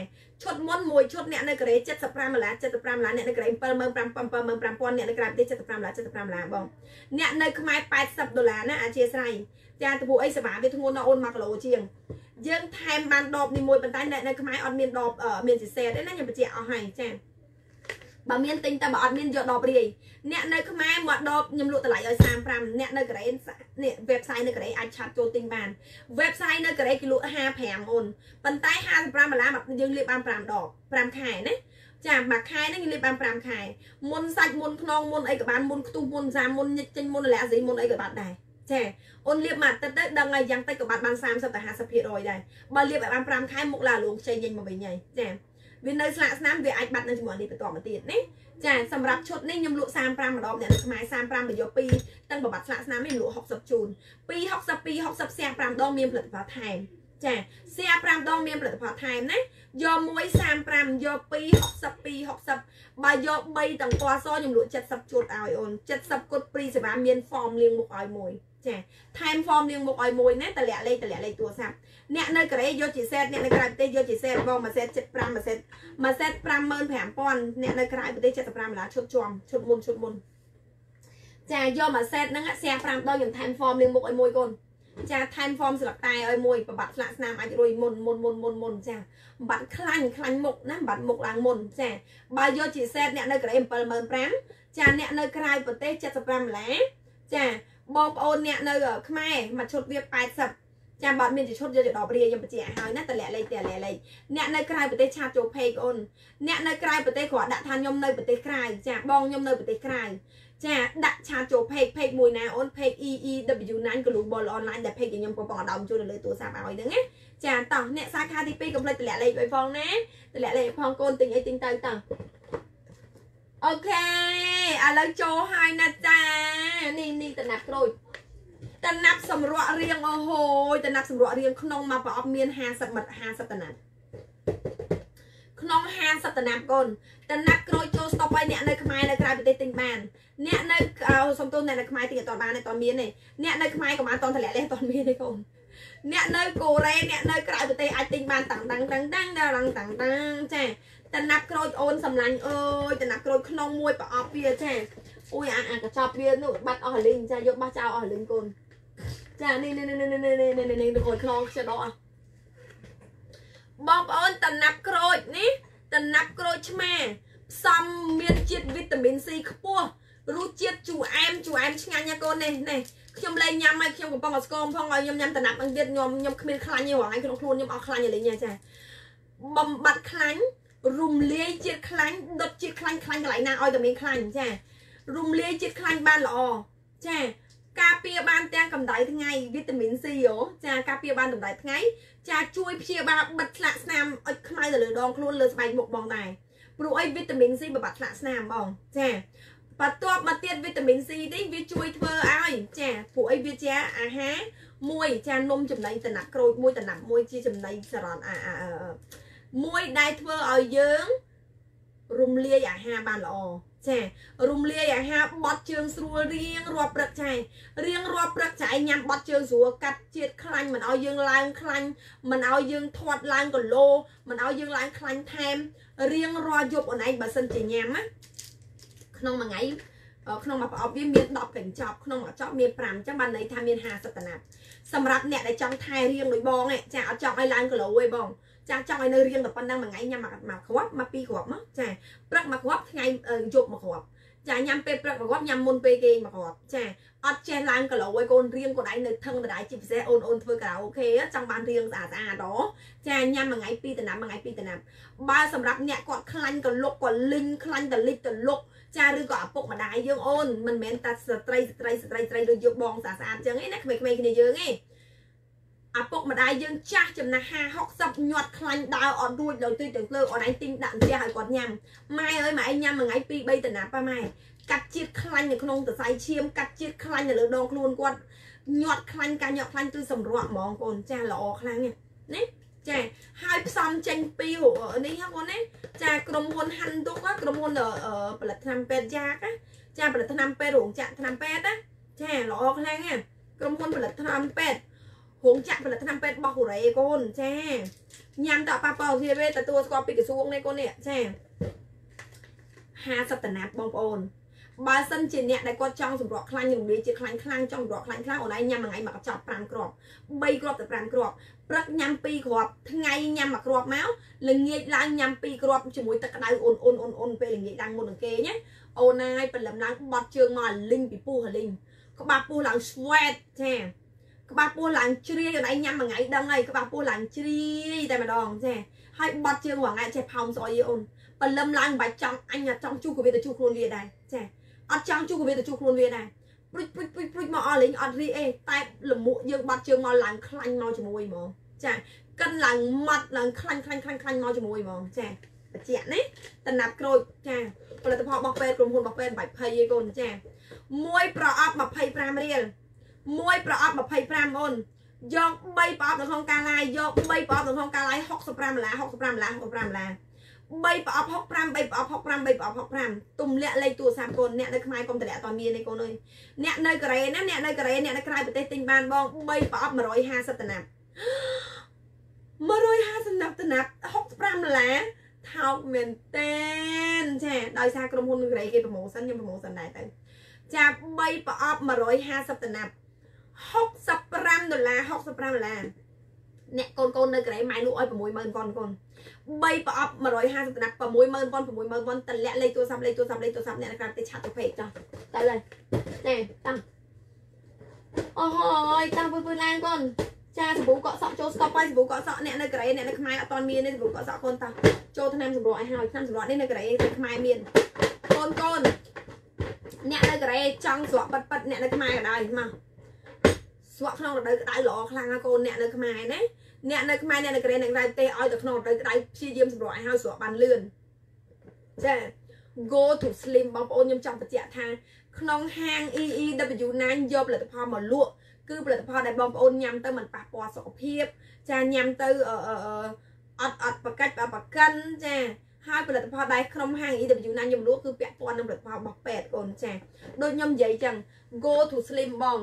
ឈុតមុនមួយឈុតអ្នកនៅកូរ៉េ75ដុល្លារ75ដុល្លារអ្នកនៅកូរ៉េ75000 75000អ្នកនៅក្រៅប្រទេស75ដុល្លារ75ដុល្លារបងអ្នកនៅខ្មែរ80ដុល្លារណាអធិស្ឋានចាទៅពួកអីសេវាវាធ្ងន់ដល់អូន1គីឡូជាងយើងថែមបានដបនេះមួយប៉ុន្តែអ្នកនៅខ្មែរអត់មានដបមានសិសេទេណាខ្ញុំបញ្ជាក់អស់ហើយចា បើមានទិញតែបើអត់មានយកដបរាយអ្នកនៅខ្មែរមកដបខ្ញុំលក់តម្លៃឲ្យ35អ្នកនៅកូរ៉េនេះ website នៅកូរ៉េអាចឆាត់ចូលទិញបាន website នៅកូរ៉េគេលក់55អូនប៉ុន្តែ55ដុល្លារយើងលាបបាន5ដប5ខែណាចាមួយខែហ្នឹងលាបបាន5ខែមុនសាច់មុនខ្នងមុនអីក៏បានមុនខ្ទុះមុនសាមុនញិចចេញមុនលាក់ស៊ីមុនអីក៏បានដែរចាអូនលាបមួយអាទិត្យទៅដឹងហើយយ៉ាងតិចក៏បានបាន30ទៅ50%ដែរបើលាបឲ្យបាន5ខែមុខឡាលងខ្ចីញញមកវិញហើយចា វានៅស្លាកស្នាមវាអាចបាត់នៅជាមួយនេះបន្តមកទៀតណាចាសម្រាប់ឈុតនេះខ្ញុំលក់35ម្ដងអ្នកនៅខ្មែរ35ទៅយក2ទាំងប្របាត់ស្លាកស្នាមនេះលក់60ជូន2 62 60ស្ទះ5ដងមានផលិតផលថែមចាសៀ5ដងមានផលិតផលថែមណាយក1 35យក2 62 60បើយក3ទាំងពណ៌សខ្ញុំលក់70ជួតឲ្យអូន70គុតព្រីសេវាមាន form លាងមុខឲ្យមួយ ចាថែម form លាងមុខឲ្យមួយណាតម្លាក់លេខតម្លាក់លេខទូរស័ព្ទអ្នកនៅកូរ៉េយកជាសេតអ្នកនៅក្រៅប្រទេសយកជាសេតបងមួយសេត75មួយសេតមួយសេត55000អ្នកនៅក្រៅប្រទេស75ដុល្លារឈុតជាប់ឈុតមុនឈុតមុនចាយកមួយសេតហ្នឹងសៀ5ដងខ្ញុំថែម form លាងមុខឲ្យមួយកូនចាថែម form ស្លឹកតែឲ្យមួយប្របាត់ស្លាកស្នាមអាចរុយមុនមុនមុនមុនមុនចាបាត់ខ្លាញ់ខ្លាញ់មុខណាបាត់មុខឡើងមុនចាបើយកជាសេតអ្នកនៅកូរ៉េ75000ចាអ្នកនៅក្រៅប្រទេស75ដុល្លារចា បងប្អូនអ្នកនៅខ្មែរមួយឈុតវា80ចាំបាត់មានជាឈុតយកទៅ10រៀលខ្ញុំបញ្ជាក់ឲ្យណាតម្លាក់លេខតម្លាក់លេខអ្នកនៅក្រៅប្រទេសឆាតចូលពេកអូនអ្នកនៅក្រៅប្រទេសគាត់ដាក់ថាខ្ញុំនៅប្រទេសក្រៅចាបងខ្ញុំនៅប្រទេសក្រៅចាដាក់ឆាតចូលពេកពេកមួយណាអូនពេក EEW9 Global Online ដែលពេកខ្ញុំកំពុងអដោមជួយនៅលើទូរស័ព្ទឲ្យហ្នឹងណាចាតោះអ្នកសាខាទី2កុំភ្លេចតម្លាក់លេខឲ្យផងណាតម្លាក់លេខផងកូនទិញអីទិញទៅតោះ អូខេឥឡូវចូលហើយណាចានេះនេះតំណាប់ក្រូចតំណាប់សម្រក់រៀងអូហូយតំណាប់សម្រក់រៀងក្នុងមកប្រអប់មាន50មិត្ត50តំណាប់ក្នុង50តំណាប់កូនតំណាប់ក្រូចចូលស្តុបឲ្យអ្នកនៅខ្មែរនៅក្រៅប្រទេសទិញបានអ្នកនៅសំទោសអ្នកនៅខ្មែរទិញអត់បានទេអត់មានទេអ្នកនៅខ្មែរក៏បានតន់តម្លាក់លេខអត់មានទេកូនអ្នកនៅកូរ៉េអ្នកនៅក្រៅប្រទេសអាចទិញបានតាំងតាំងតាំងតាំងតាំងតាំងតាំងចា តណាប់ក្រូចអូនសម្លាញ់អើយតណាប់ក្រូចក្នុងមួយប្រអប់វាចាអូយអាអាកញ្ចប់វានោះបាត់អស់លីងចាយកបាសចោលអស់លីងកូនចានេះនេះនេះនេះនេះនេះនេះនេះកូនខ្នងខ្ជិតអស់បងប្អូនតណាប់ក្រូចនេះតណាប់ក្រូចឆ្មាផ្សំមានជាតិវីតាមីន C ខ្ពស់រសជាតិជូរអែមជូរអែមឆ្ងាញ់ណាកូននេះនេះខ្ញុំលែងញ៉ាំហើយខ្ញុំកំពុងស្គមផងឲ្យខ្ញុំញ៉ាំតណាប់អង្គទៀតខ្ញុំខ្ញុំគ្មានខ្លាញ់ទេរងឯងក្នុងខ្លួនខ្ញុំអស់ខ្លាញ់លេងចាបំបត្តិខ្លាញ់ រំលាយជាតិខ្លាញ់ដុតជាតិខ្លាញ់ខ្លាញ់កន្លែងណាឲ្យតែមានខ្លាញ់ចារំលាយជាតិខ្លាញ់បានល្អចាការពារបានទាំងកម្ដៅថ្ងៃវីតាមីន C អូចាការពារបានកម្ដៅថ្ងៃចាជួយព្យាបាលបិទឆ្លាក់ស្នាមអុចខ្មៅទៅលើដងខ្លួនលើស្បែកមុខបងដែរព្រោះអីវីតាមីន C បបាត់ឆ្លាក់ស្នាមបងចាបន្ទាប់មកទៀតវីតាមីន C នេះវាជួយធ្វើឲ្យចាព្រោះអីវាជាអាហារមួយចានំចំណីតំណាក់ក្រូចមួយតំណាក់មួយជាចំណីសារ៉នអា មួយដែលធ្វើឲ្យយើងរំលាយអាហារបានល្អចារំលាយអាហារបត់ជើងស្រួលរៀងរាប់ព្រឹកចារៀងរាប់ព្រឹកចាញ៉ាំបត់ជើងស្រួលកាត់ជាតិខ្លាញ់មិនឲ្យយើងឡើងខ្លាញ់មិនឲ្យយើងធាត់ឡើងគីឡូមិនឲ្យយើងឡើងខ្លាញ់ថែមរៀងរាល់យប់អូនឯងបើសិនជាញ៉ាំណាក្នុងមួយថ្ងៃក្នុងមួយប្រអប់វាមាន10កញ្ចប់ក្នុងមួយកញ្ចប់មាន5អញ្ចឹងបានន័យថាមាន50តំណាប់សម្រាប់អ្នកដែលចង់ថែរៀងដូចបងចាអត់ចង់ឲ្យឡើងគីឡូទេបង ចាចង់ឲ្យនៅរៀងតែប៉ុណ្ណឹងមួយថ្ងៃញ៉ាំមកមកគ្រាប់មកពីរគ្រាប់មកចាព្រឹកមកគ្រាប់ថ្ងៃយប់មកគ្រាប់ចាញ៉ាំពេលព្រឹកមកគ្រាប់ញ៉ាំមុនពេលគេងមកគ្រាប់ចាអត់ចេះឡើងគីឡូឲ្យកូនរៀងកូនឯងនៅថឹងដដែលជាពិសេសអូនអូនធ្វើការ៉ាអូខេចង់បានរៀងស្អាតស្អាតហ៎ចាញ៉ាំមួយថ្ងៃពីរតំណាំមួយថ្ងៃពីរតំណាំបើសម្រាប់អ្នកគាត់ខ្លាញ់កលុកគាត់លីងខ្លាញ់តលិចតលុកចាឬក៏ឪពុកម្ដាយយើងអូនមិនមែនតែស្ត្រីស្ត្រីស្ត្រីស្រីដូចយើងបងស្អាតស្អាតចឹងឯណាក្មេងៗគ្នាយើងឯង ឪពុកម្ដាយយើងចាស់ចំណាស់50 60ញាត់ខ្លាញ់ដើរអត់រួចដល់ទុយទាំងលើអនឯងទិញដាក់ផ្ទះឲ្យគាត់ញ៉ាំម៉ែអើយម៉ែឯងញ៉ាំមួយថ្ងៃ2 3តំណាប់ប៉ាម៉ែកាត់ជាតិខ្លាញ់នៅក្នុងសរសៃឈាមកាត់ជាតិខ្លាញ់នៅលើដងខ្លួនគាត់ញាត់ខ្លាញ់ការញាត់ខ្លាញ់គឺសម្រក់ហ្មងកូនចាល្អខ្លាំងណាចាហើយផ្សំចេញពីនេះហ្នឹងបងណាចាក្រុមហ៊ុនហាន់ទុកក្រុមហ៊ុនផលិតថ្នាំពេទ្យយ៉ាកចាផលិតថ្នាំពេទ្យរោងចក្រថ្នាំពេទ្យណាចាល្អខ្លាំងណាក្រុមហ៊ុនផលិតថ្នាំពេទ្យ រោងចក្រផលិតថ្នាំពេទ្យរបស់កូរ៉េកូនចាញ៉ាំតប៉ះប៉ោវាទេទទួលស្គាល់ពីក្រសួងនេះកូននេះចា50តំណាប់បងប្អូនបើសិនជាអ្នកដែលគាត់ចង់សម្រក់ខ្លាញ់រំលាយជាខ្លាញ់ខ្លាំងចង់សម្រក់ខ្លាញ់ខ្លាំងអូនឯងញ៉ាំមួយថ្ងៃមកកញ្ចប់5គ្រាប់3គ្រាប់ទៅ5គ្រាប់ព្រឹកញ៉ាំ2គ្រាប់ថ្ងៃញ៉ាំមួយគ្រាប់មកល្ងាចឡើងញ៉ាំ2គ្រាប់ជាមួយទឹកក្តៅអ៊ុនអ៊ុនអ៊ុនអ៊ុនពេលល្ងាចឡើងមុននឹងគេណាអូនហើយព្រលឹមឡើងបត់ជើងមកលីងពីពោះលីងក្បាស់ពោះឡើង sweat ចា ក្បាស់ពោះឡើងជ្រាយអូនឯងញ៉ាំមួយថ្ងៃដឹងហើយក្បាស់ពោះឡើងជ្រាយតែម្ដងចាហើយបត់ជើងមួយថ្ងៃចេះផោមស្អុយអូនព្រលឹមឡើងមិនបាច់ចង់អញចង់ជួក៏វាទៅជួខ្លួនវាដែរចាអត់ចង់ជួក៏វាទៅជួខ្លួនវាដែរព្រុចព្រុចព្រុចព្រុចមកអស់លេងអត់រីអេតែលមួកយើងបាត់ជើងមកឡើងខ្លាញ់មកជាមួយហ្មងចាកិនឡើងម៉ត់ឡើងខ្លាញ់ខ្លាញ់ខ្លាញ់ខ្លាញ់មកជាមួយហ្មងចាបញ្ជាក់ណាតំណាប់ក្រូចចាផលិតផលរបស់ពេទ្យក្រុមហ៊ុនរបស់ពេទ្យបាច់ភ័យឯងកូនចាមួយប្រអប់25រៀល មួយប្រអប់25អូនយក3ប្រអប់នៅក្នុងការ live យក3ប្រអប់នៅក្នុងការ live 65ដុល្លារ65ដុល្លារ65ដុល្លារ3ប្រអប់65 3ប្រអប់65 3ប្រអប់65ទុំលាក់លេខទូរស័ព្ទកូនអ្នកនៅខ្មែរកុំតម្លាក់តមានទេកូនអើយអ្នកនៅកូរ៉េណាអ្នកនៅកូរ៉េអ្នកនៅក្រៅប្រទេសទិញបានបង3ប្រអប់150តំណាប់150ណាប់តំណាប់65ដុល្លារថោកមែនតែនចាដោយសារក្រុមហ៊ុនកូរ៉េគេប្រម៉ូសិនខ្ញុំប្រម៉ូសិនដែរទៅចា3ប្រអប់150តំណាប់ 65ដុល្លារ65ដុល្លារអ្នកកូនកូននៅកូរ៉េម៉ែលក់ឲ្យ60000វ៉ុនកូន3ប្រអប់150ដណាប់60000វ៉ុន60000វ៉ុនតម្លាក់លេខទូរស័ព្ទលេខទូរស័ព្ទលេខទូរស័ព្ទអ្នកនៅក្រៅប្រទេសឆាត់ទៅពេកចុះទៅហើយណែតាំងអូហើយតាំងពើពើឡើងកូនចាសាប៊ូកក់សក់ចូលស្កប់ហើយសាប៊ូកក់សក់អ្នកនៅកូរ៉េអ្នកនៅខ្មែរអត់ទាន់មានទេសាប៊ូកក់សក់កូនតាចូលឆ្នាំសម្រួលឲ្យហើយឆ្នាំសម្រួលនេះនៅកូរ៉េគឺខ្មែរមានកូនកូនអ្នកនៅកូរ៉េចង់ស្រក់ប៉ិតប៉ិតអ្នកនៅខ្មែរក៏ដែរមក ស្រក់ក្នុងរដូវក្តៅល្អខ្លាំងណាកូនអ្នកនៅខ្មែរណាអ្នកនៅខ្មែរអ្នកនៅកូរ៉េអ្នកក្រៅប្រទេសឲ្យទៅក្នុងរដូវក្តៅព្យាយាមសម្រក់ឲ្យហើយស្រក់បានលឿនចា go to slim បងប្អូនខ្ញុំចង់បញ្ជាក់ថា ក្នុងហាង EEW9 យកផលិតផលមកលក់គឺផលិតផលដែលបងប្អូនញ៉ាំទៅមិនប៉ះពាល់សុខភាពចាញ៉ាំទៅអត់អត់ប្រកាច់ប្រកិនចាហើយផលិតផលដែលក្នុងហាង EW9 ខ្ញុំលក់គឺពាក់ព័ន្ធនឹងផលិតផលរបស់ពេទ្យអូនចាដូចខ្ញុំនិយាយចឹង go to slim បង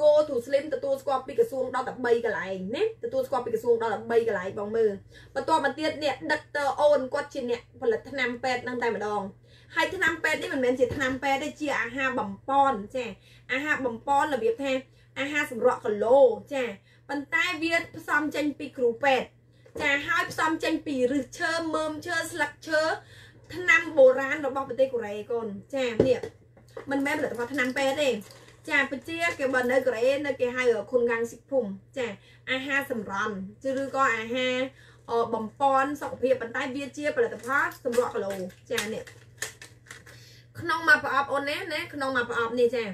go to slim ទទួលស្គាល់ពីក្រសួងដល់13កន្លែងណាទទួលស្គាល់ពីក្រសួងដល់13កន្លែងបងមើលបន្ទាប់មកទៀតអ្នកដឹកតើអូនគាត់ជាអ្នកផលិតថ្នាំពេទ្យនឹងតែម្ដងហើយថ្នាំពេទ្យនេះមិនមែនជាថ្នាំពេទ្យទេជាអាហារបំពន់ចាអាហារបំពន់របៀបថាអាហារសម្រក់គីឡូចាប៉ុន្តែវាផ្សំចេញពីគ្រូពេទ្យចាហើយផ្សំចេញពីឫសឈើមើមឈើស្លឹកឈើថ្នាំបុរាណរបស់ប្រទេសកូរ៉េកូនចានេះមិនមែនផលិតផលថ្នាំពេទ្យទេ ចាប្រជាគេបើនៅកូរ៉េនៅគេហៅខុនងាំងស៊ីភុំចាអាហារសម្រន់ឬក៏អាហារបំពន់សុខភាពប៉ុន្តែវាជាផលិតផលសម្រក់គីឡូចានេះក្នុងមួយប្រអប់អូនណាណាក្នុងមួយប្រអប់នេះចា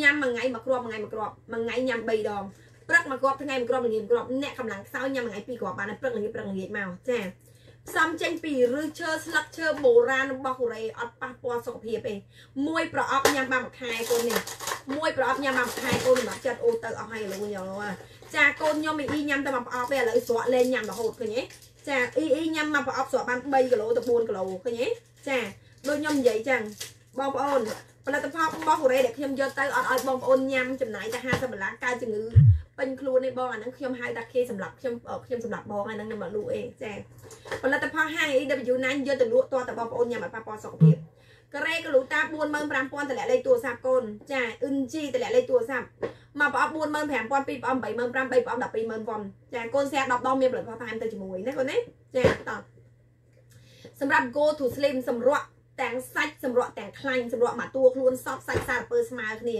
ញ៉ាំមួយថ្ងៃមួយគ្រាប់មួយថ្ងៃមួយគ្រាប់មួយថ្ងៃញ៉ាំ3ដងព្រឹកមួយគ្រាប់ថ្ងៃមួយគ្រាប់ល្ងាចមួយគ្រាប់អ្នកកម្លាំងខ្សោយញ៉ាំមួយថ្ងៃពីរគ្រាប់បានព្រឹកល្ងាចព្រឹកល្ងាចមកចា ផ្សំចេញពីឫសឈើស្លឹកឈើបុរាណរបស់កូរ៉េអត់ប៉ះពាល់សុខភាពទេមួយប្រអប់ញ៉ាំបានមួយខែកូននេះមួយប្រអប់ញ៉ាំបានមួយខែកូនសម្រាប់ចិត្តអូទៅអស់ហើយឥឡូវញ៉ាំចាកូនខ្ញុំអ៊ីញ៉ាំតែមួយប្រអប់ទេឥឡូវស្រក់លេងញ៉ាំរហូតឃើញទេចាអ៊ីអ៊ីញ៉ាំមួយប្រអប់ស្រក់បាន3គីឡូទៅ4គីឡូឃើញទេចាដូចខ្ញុំនិយាយចឹងបងប្អូនផលិតផលរបស់កូរ៉េដែលខ្ញុំយកទៅអត់ឲ្យបងប្អូនញ៉ាំចំណាយតែ50ដុល្លារកើតជំងឺ ពេញខ្លួននេះបងអាហ្នឹងខ្ញុំហៅថាគេសម្រាប់ខ្ញុំខ្ញុំសម្រាប់បងអាហ្នឹងខ្ញុំមកលក់អេចាផលិតផលហាង EW9 យកទៅលក់តតែបងប្អូនញ៉ាំឲ្យប៉ះពាល់សុខភាពការ៉េកលូតា45000តម្លាក់លេខទូរស័ព្ទកូនចាអ៊ឹនជីតម្លាក់លេខទូរស័ព្ទមកប្រអប់45000 2ប្រអប់85000 3ប្រអប់12000វ៉ុនចាកូនស្អា10ដងមានផលិតផលថែមទៅជាមួយណាកូនណាចាតោះសម្រាប់ go to slim សម្រក់ ទាំងសាច់សម្រក់ទាំងខ្លាញ់សម្រក់មកតួខ្លួនសពសាច់សារពើស្មើគ្នា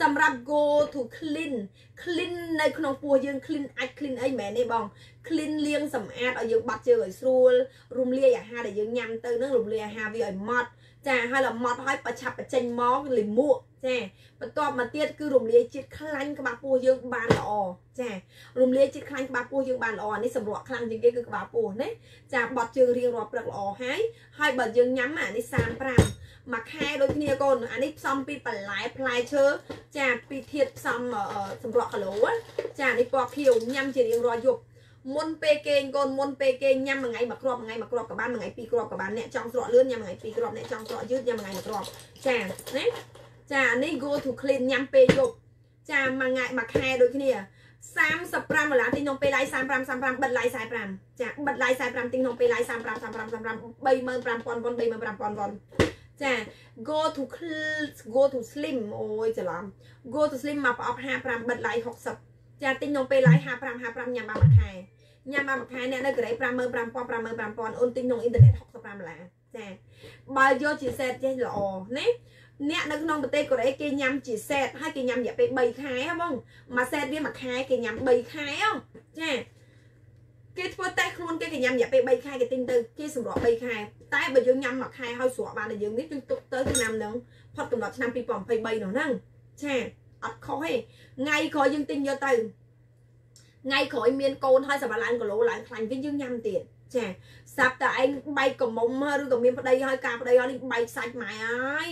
សម្រាប់ go to clean clean នៅក្នុងពោះយើង clean អាច clean អីមែនទេបង clean លាងសម្អាតឲ្យយើងបាត់ជើងឲ្យស្រួលរំលាយអាហារដែលយើងញ៉ាំទៅនឹងរំលាយអាហារវាឲ្យម៉ត់ ចាហើយល្មត់ឲ្យប្រឆាប់បញ្ចេញមកលិមួកចាបន្ទាប់មកទៀតគឺរំលាយជាតិខ្លាញ់ក្បាលពោះយើងបានល្អចារំលាយជាតិខ្លាញ់ក្បាលពោះយើងបានល្អនេះសម្រក់ខ្លាំងជាងគេគឺក្បាលពោះណាចាបត់ជើងរៀងរាល់ព្រឹកល្អហើយហើយបើយើងញ៉ាំអានេះ35មួយខែដូចគ្នាកូនអានេះផ្សំពីបន្លែផ្លែឈើចាពីធាតផ្សំសម្រក់គីឡូចានេះពណ៌ខៀវញ៉ាំជារៀងរាល់យប់ មុនពេលគេងកូនមុនពេលគេញ៉ាំមួយថ្ងៃមួយគ្រាប់មួយថ្ងៃមួយគ្រាប់ក៏បានមួយថ្ងៃពីរគ្រាប់ក៏បានអ្នកចង់ស្រក់លឿនញ៉ាំមួយថ្ងៃពីរគ្រាប់អ្នកចង់ស្រក់យឺតញ៉ាំមួយថ្ងៃមួយគ្រាប់ចាណាចានេះ go to clean ញ៉ាំពេលយប់ចាមួយថ្ងៃមួយខែដូចគ្នា35ដុល្លារទិញក្នុងពេល live 35 35បិទ live 45ចាបិទ live 45ទិញក្នុងពេល live 35 35 35 35000វ៉ុន35000វ៉ុនចា go to go to slim អូយច្រឡំ go to slim មកប្រអប់55បិទ live 60 ចាទិញក្នុងពេល live 55 55ញ៉ាំបានមួយខែញ៉ាំបានមួយខែអ្នកនៅកូរ៉េ55000 55000អូនទិញក្នុងអ៊ីនធឺណិត65ដុល្លារចាបើយកជាសេតចេះល្អណាអ្នកនៅក្នុងប្រទេសកូរ៉េគេញ៉ាំជាសេតហើយគេញ៉ាំរយៈពេល3ខែហ៎បងមួយសេតវាមួយខែគេញ៉ាំ3ខែហ៎ចាគេធ្វើតេស្តខ្លួនគេគេញ៉ាំរយៈពេល3ខែគេទិញទៅគេសម្រក់3ខែតែបើយើងញ៉ាំមួយខែហើយស្រក់បានតែយើងនេះគឺទុកទៅឆ្នាំហ្នឹងផុតកំណត់ឆ្នាំ2023នោះហ្នឹងចា អត់ខុសទេថ្ងៃក្រោយយើងទិញយកទៅថ្ងៃក្រោយមានកូនហើយសម្រាប់ឡើងគីឡូឡើងខ្លាញ់វិញយើងញ៉ាំទៀតចាស្រាប់តែឯងបែកកមុំឬក៏មានប្តីហើយការប្តីហើយនេះបែកសាច់ម៉ែហើយ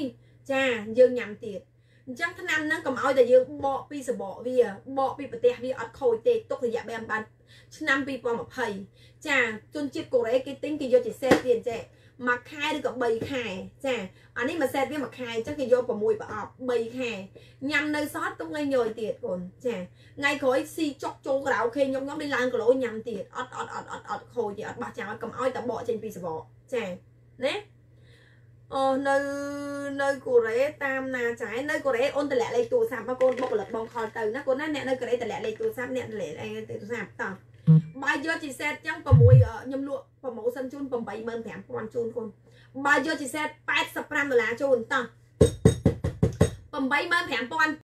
ចាយើងញ៉ាំទៀតអញ្ចឹងឆ្នាំហ្នឹងកុំឲ្យតែយើងបកពីសបកវាបកពីប្រទេសវាអត់ខូចទេទុករយៈពេលបានឆ្នាំ2020ចាជនជាតិកូរ៉េគេទិញគេយកជាសេតទៀតចេះ មួយខែឬក៏3ខែចាអានេះមួយសេតវាមួយខែអញ្ចឹងគេយក6ប្រអប់3ខែញ៉ាំនៅសតទុកថ្ងៃញយទៀតកូនចាថ្ងៃក្រោយស៊ីចុកចូលក្រៅខេខ្ញុំខ្ញុំនេះឡើងគីឡូញ៉ាំទៀតអត់អត់អត់អត់អត់ខូចទេអត់បោះចោលកុំឲ្យតែបកចេញពីសបកចាណាអូនៅនៅកូរ៉េតាមណាចែនៅកូរ៉េអូនតម្លាក់លេខទូរស័ព្ទមកកូនបុគ្គលិកបងខលទៅណាកូនណាអ្នកនៅកូរ៉េតម្លាក់លេខទូរស័ព្ទអ្នកតម្លាក់លេខទូរស័ព្ទតោះ បាយយកជាសេតចឹង6ខ្ញុំលក់ប្រម៉ូសិនជូន85000ជូនកូនបាយយកជាសេត85ដុល្លារជូនតោះ85000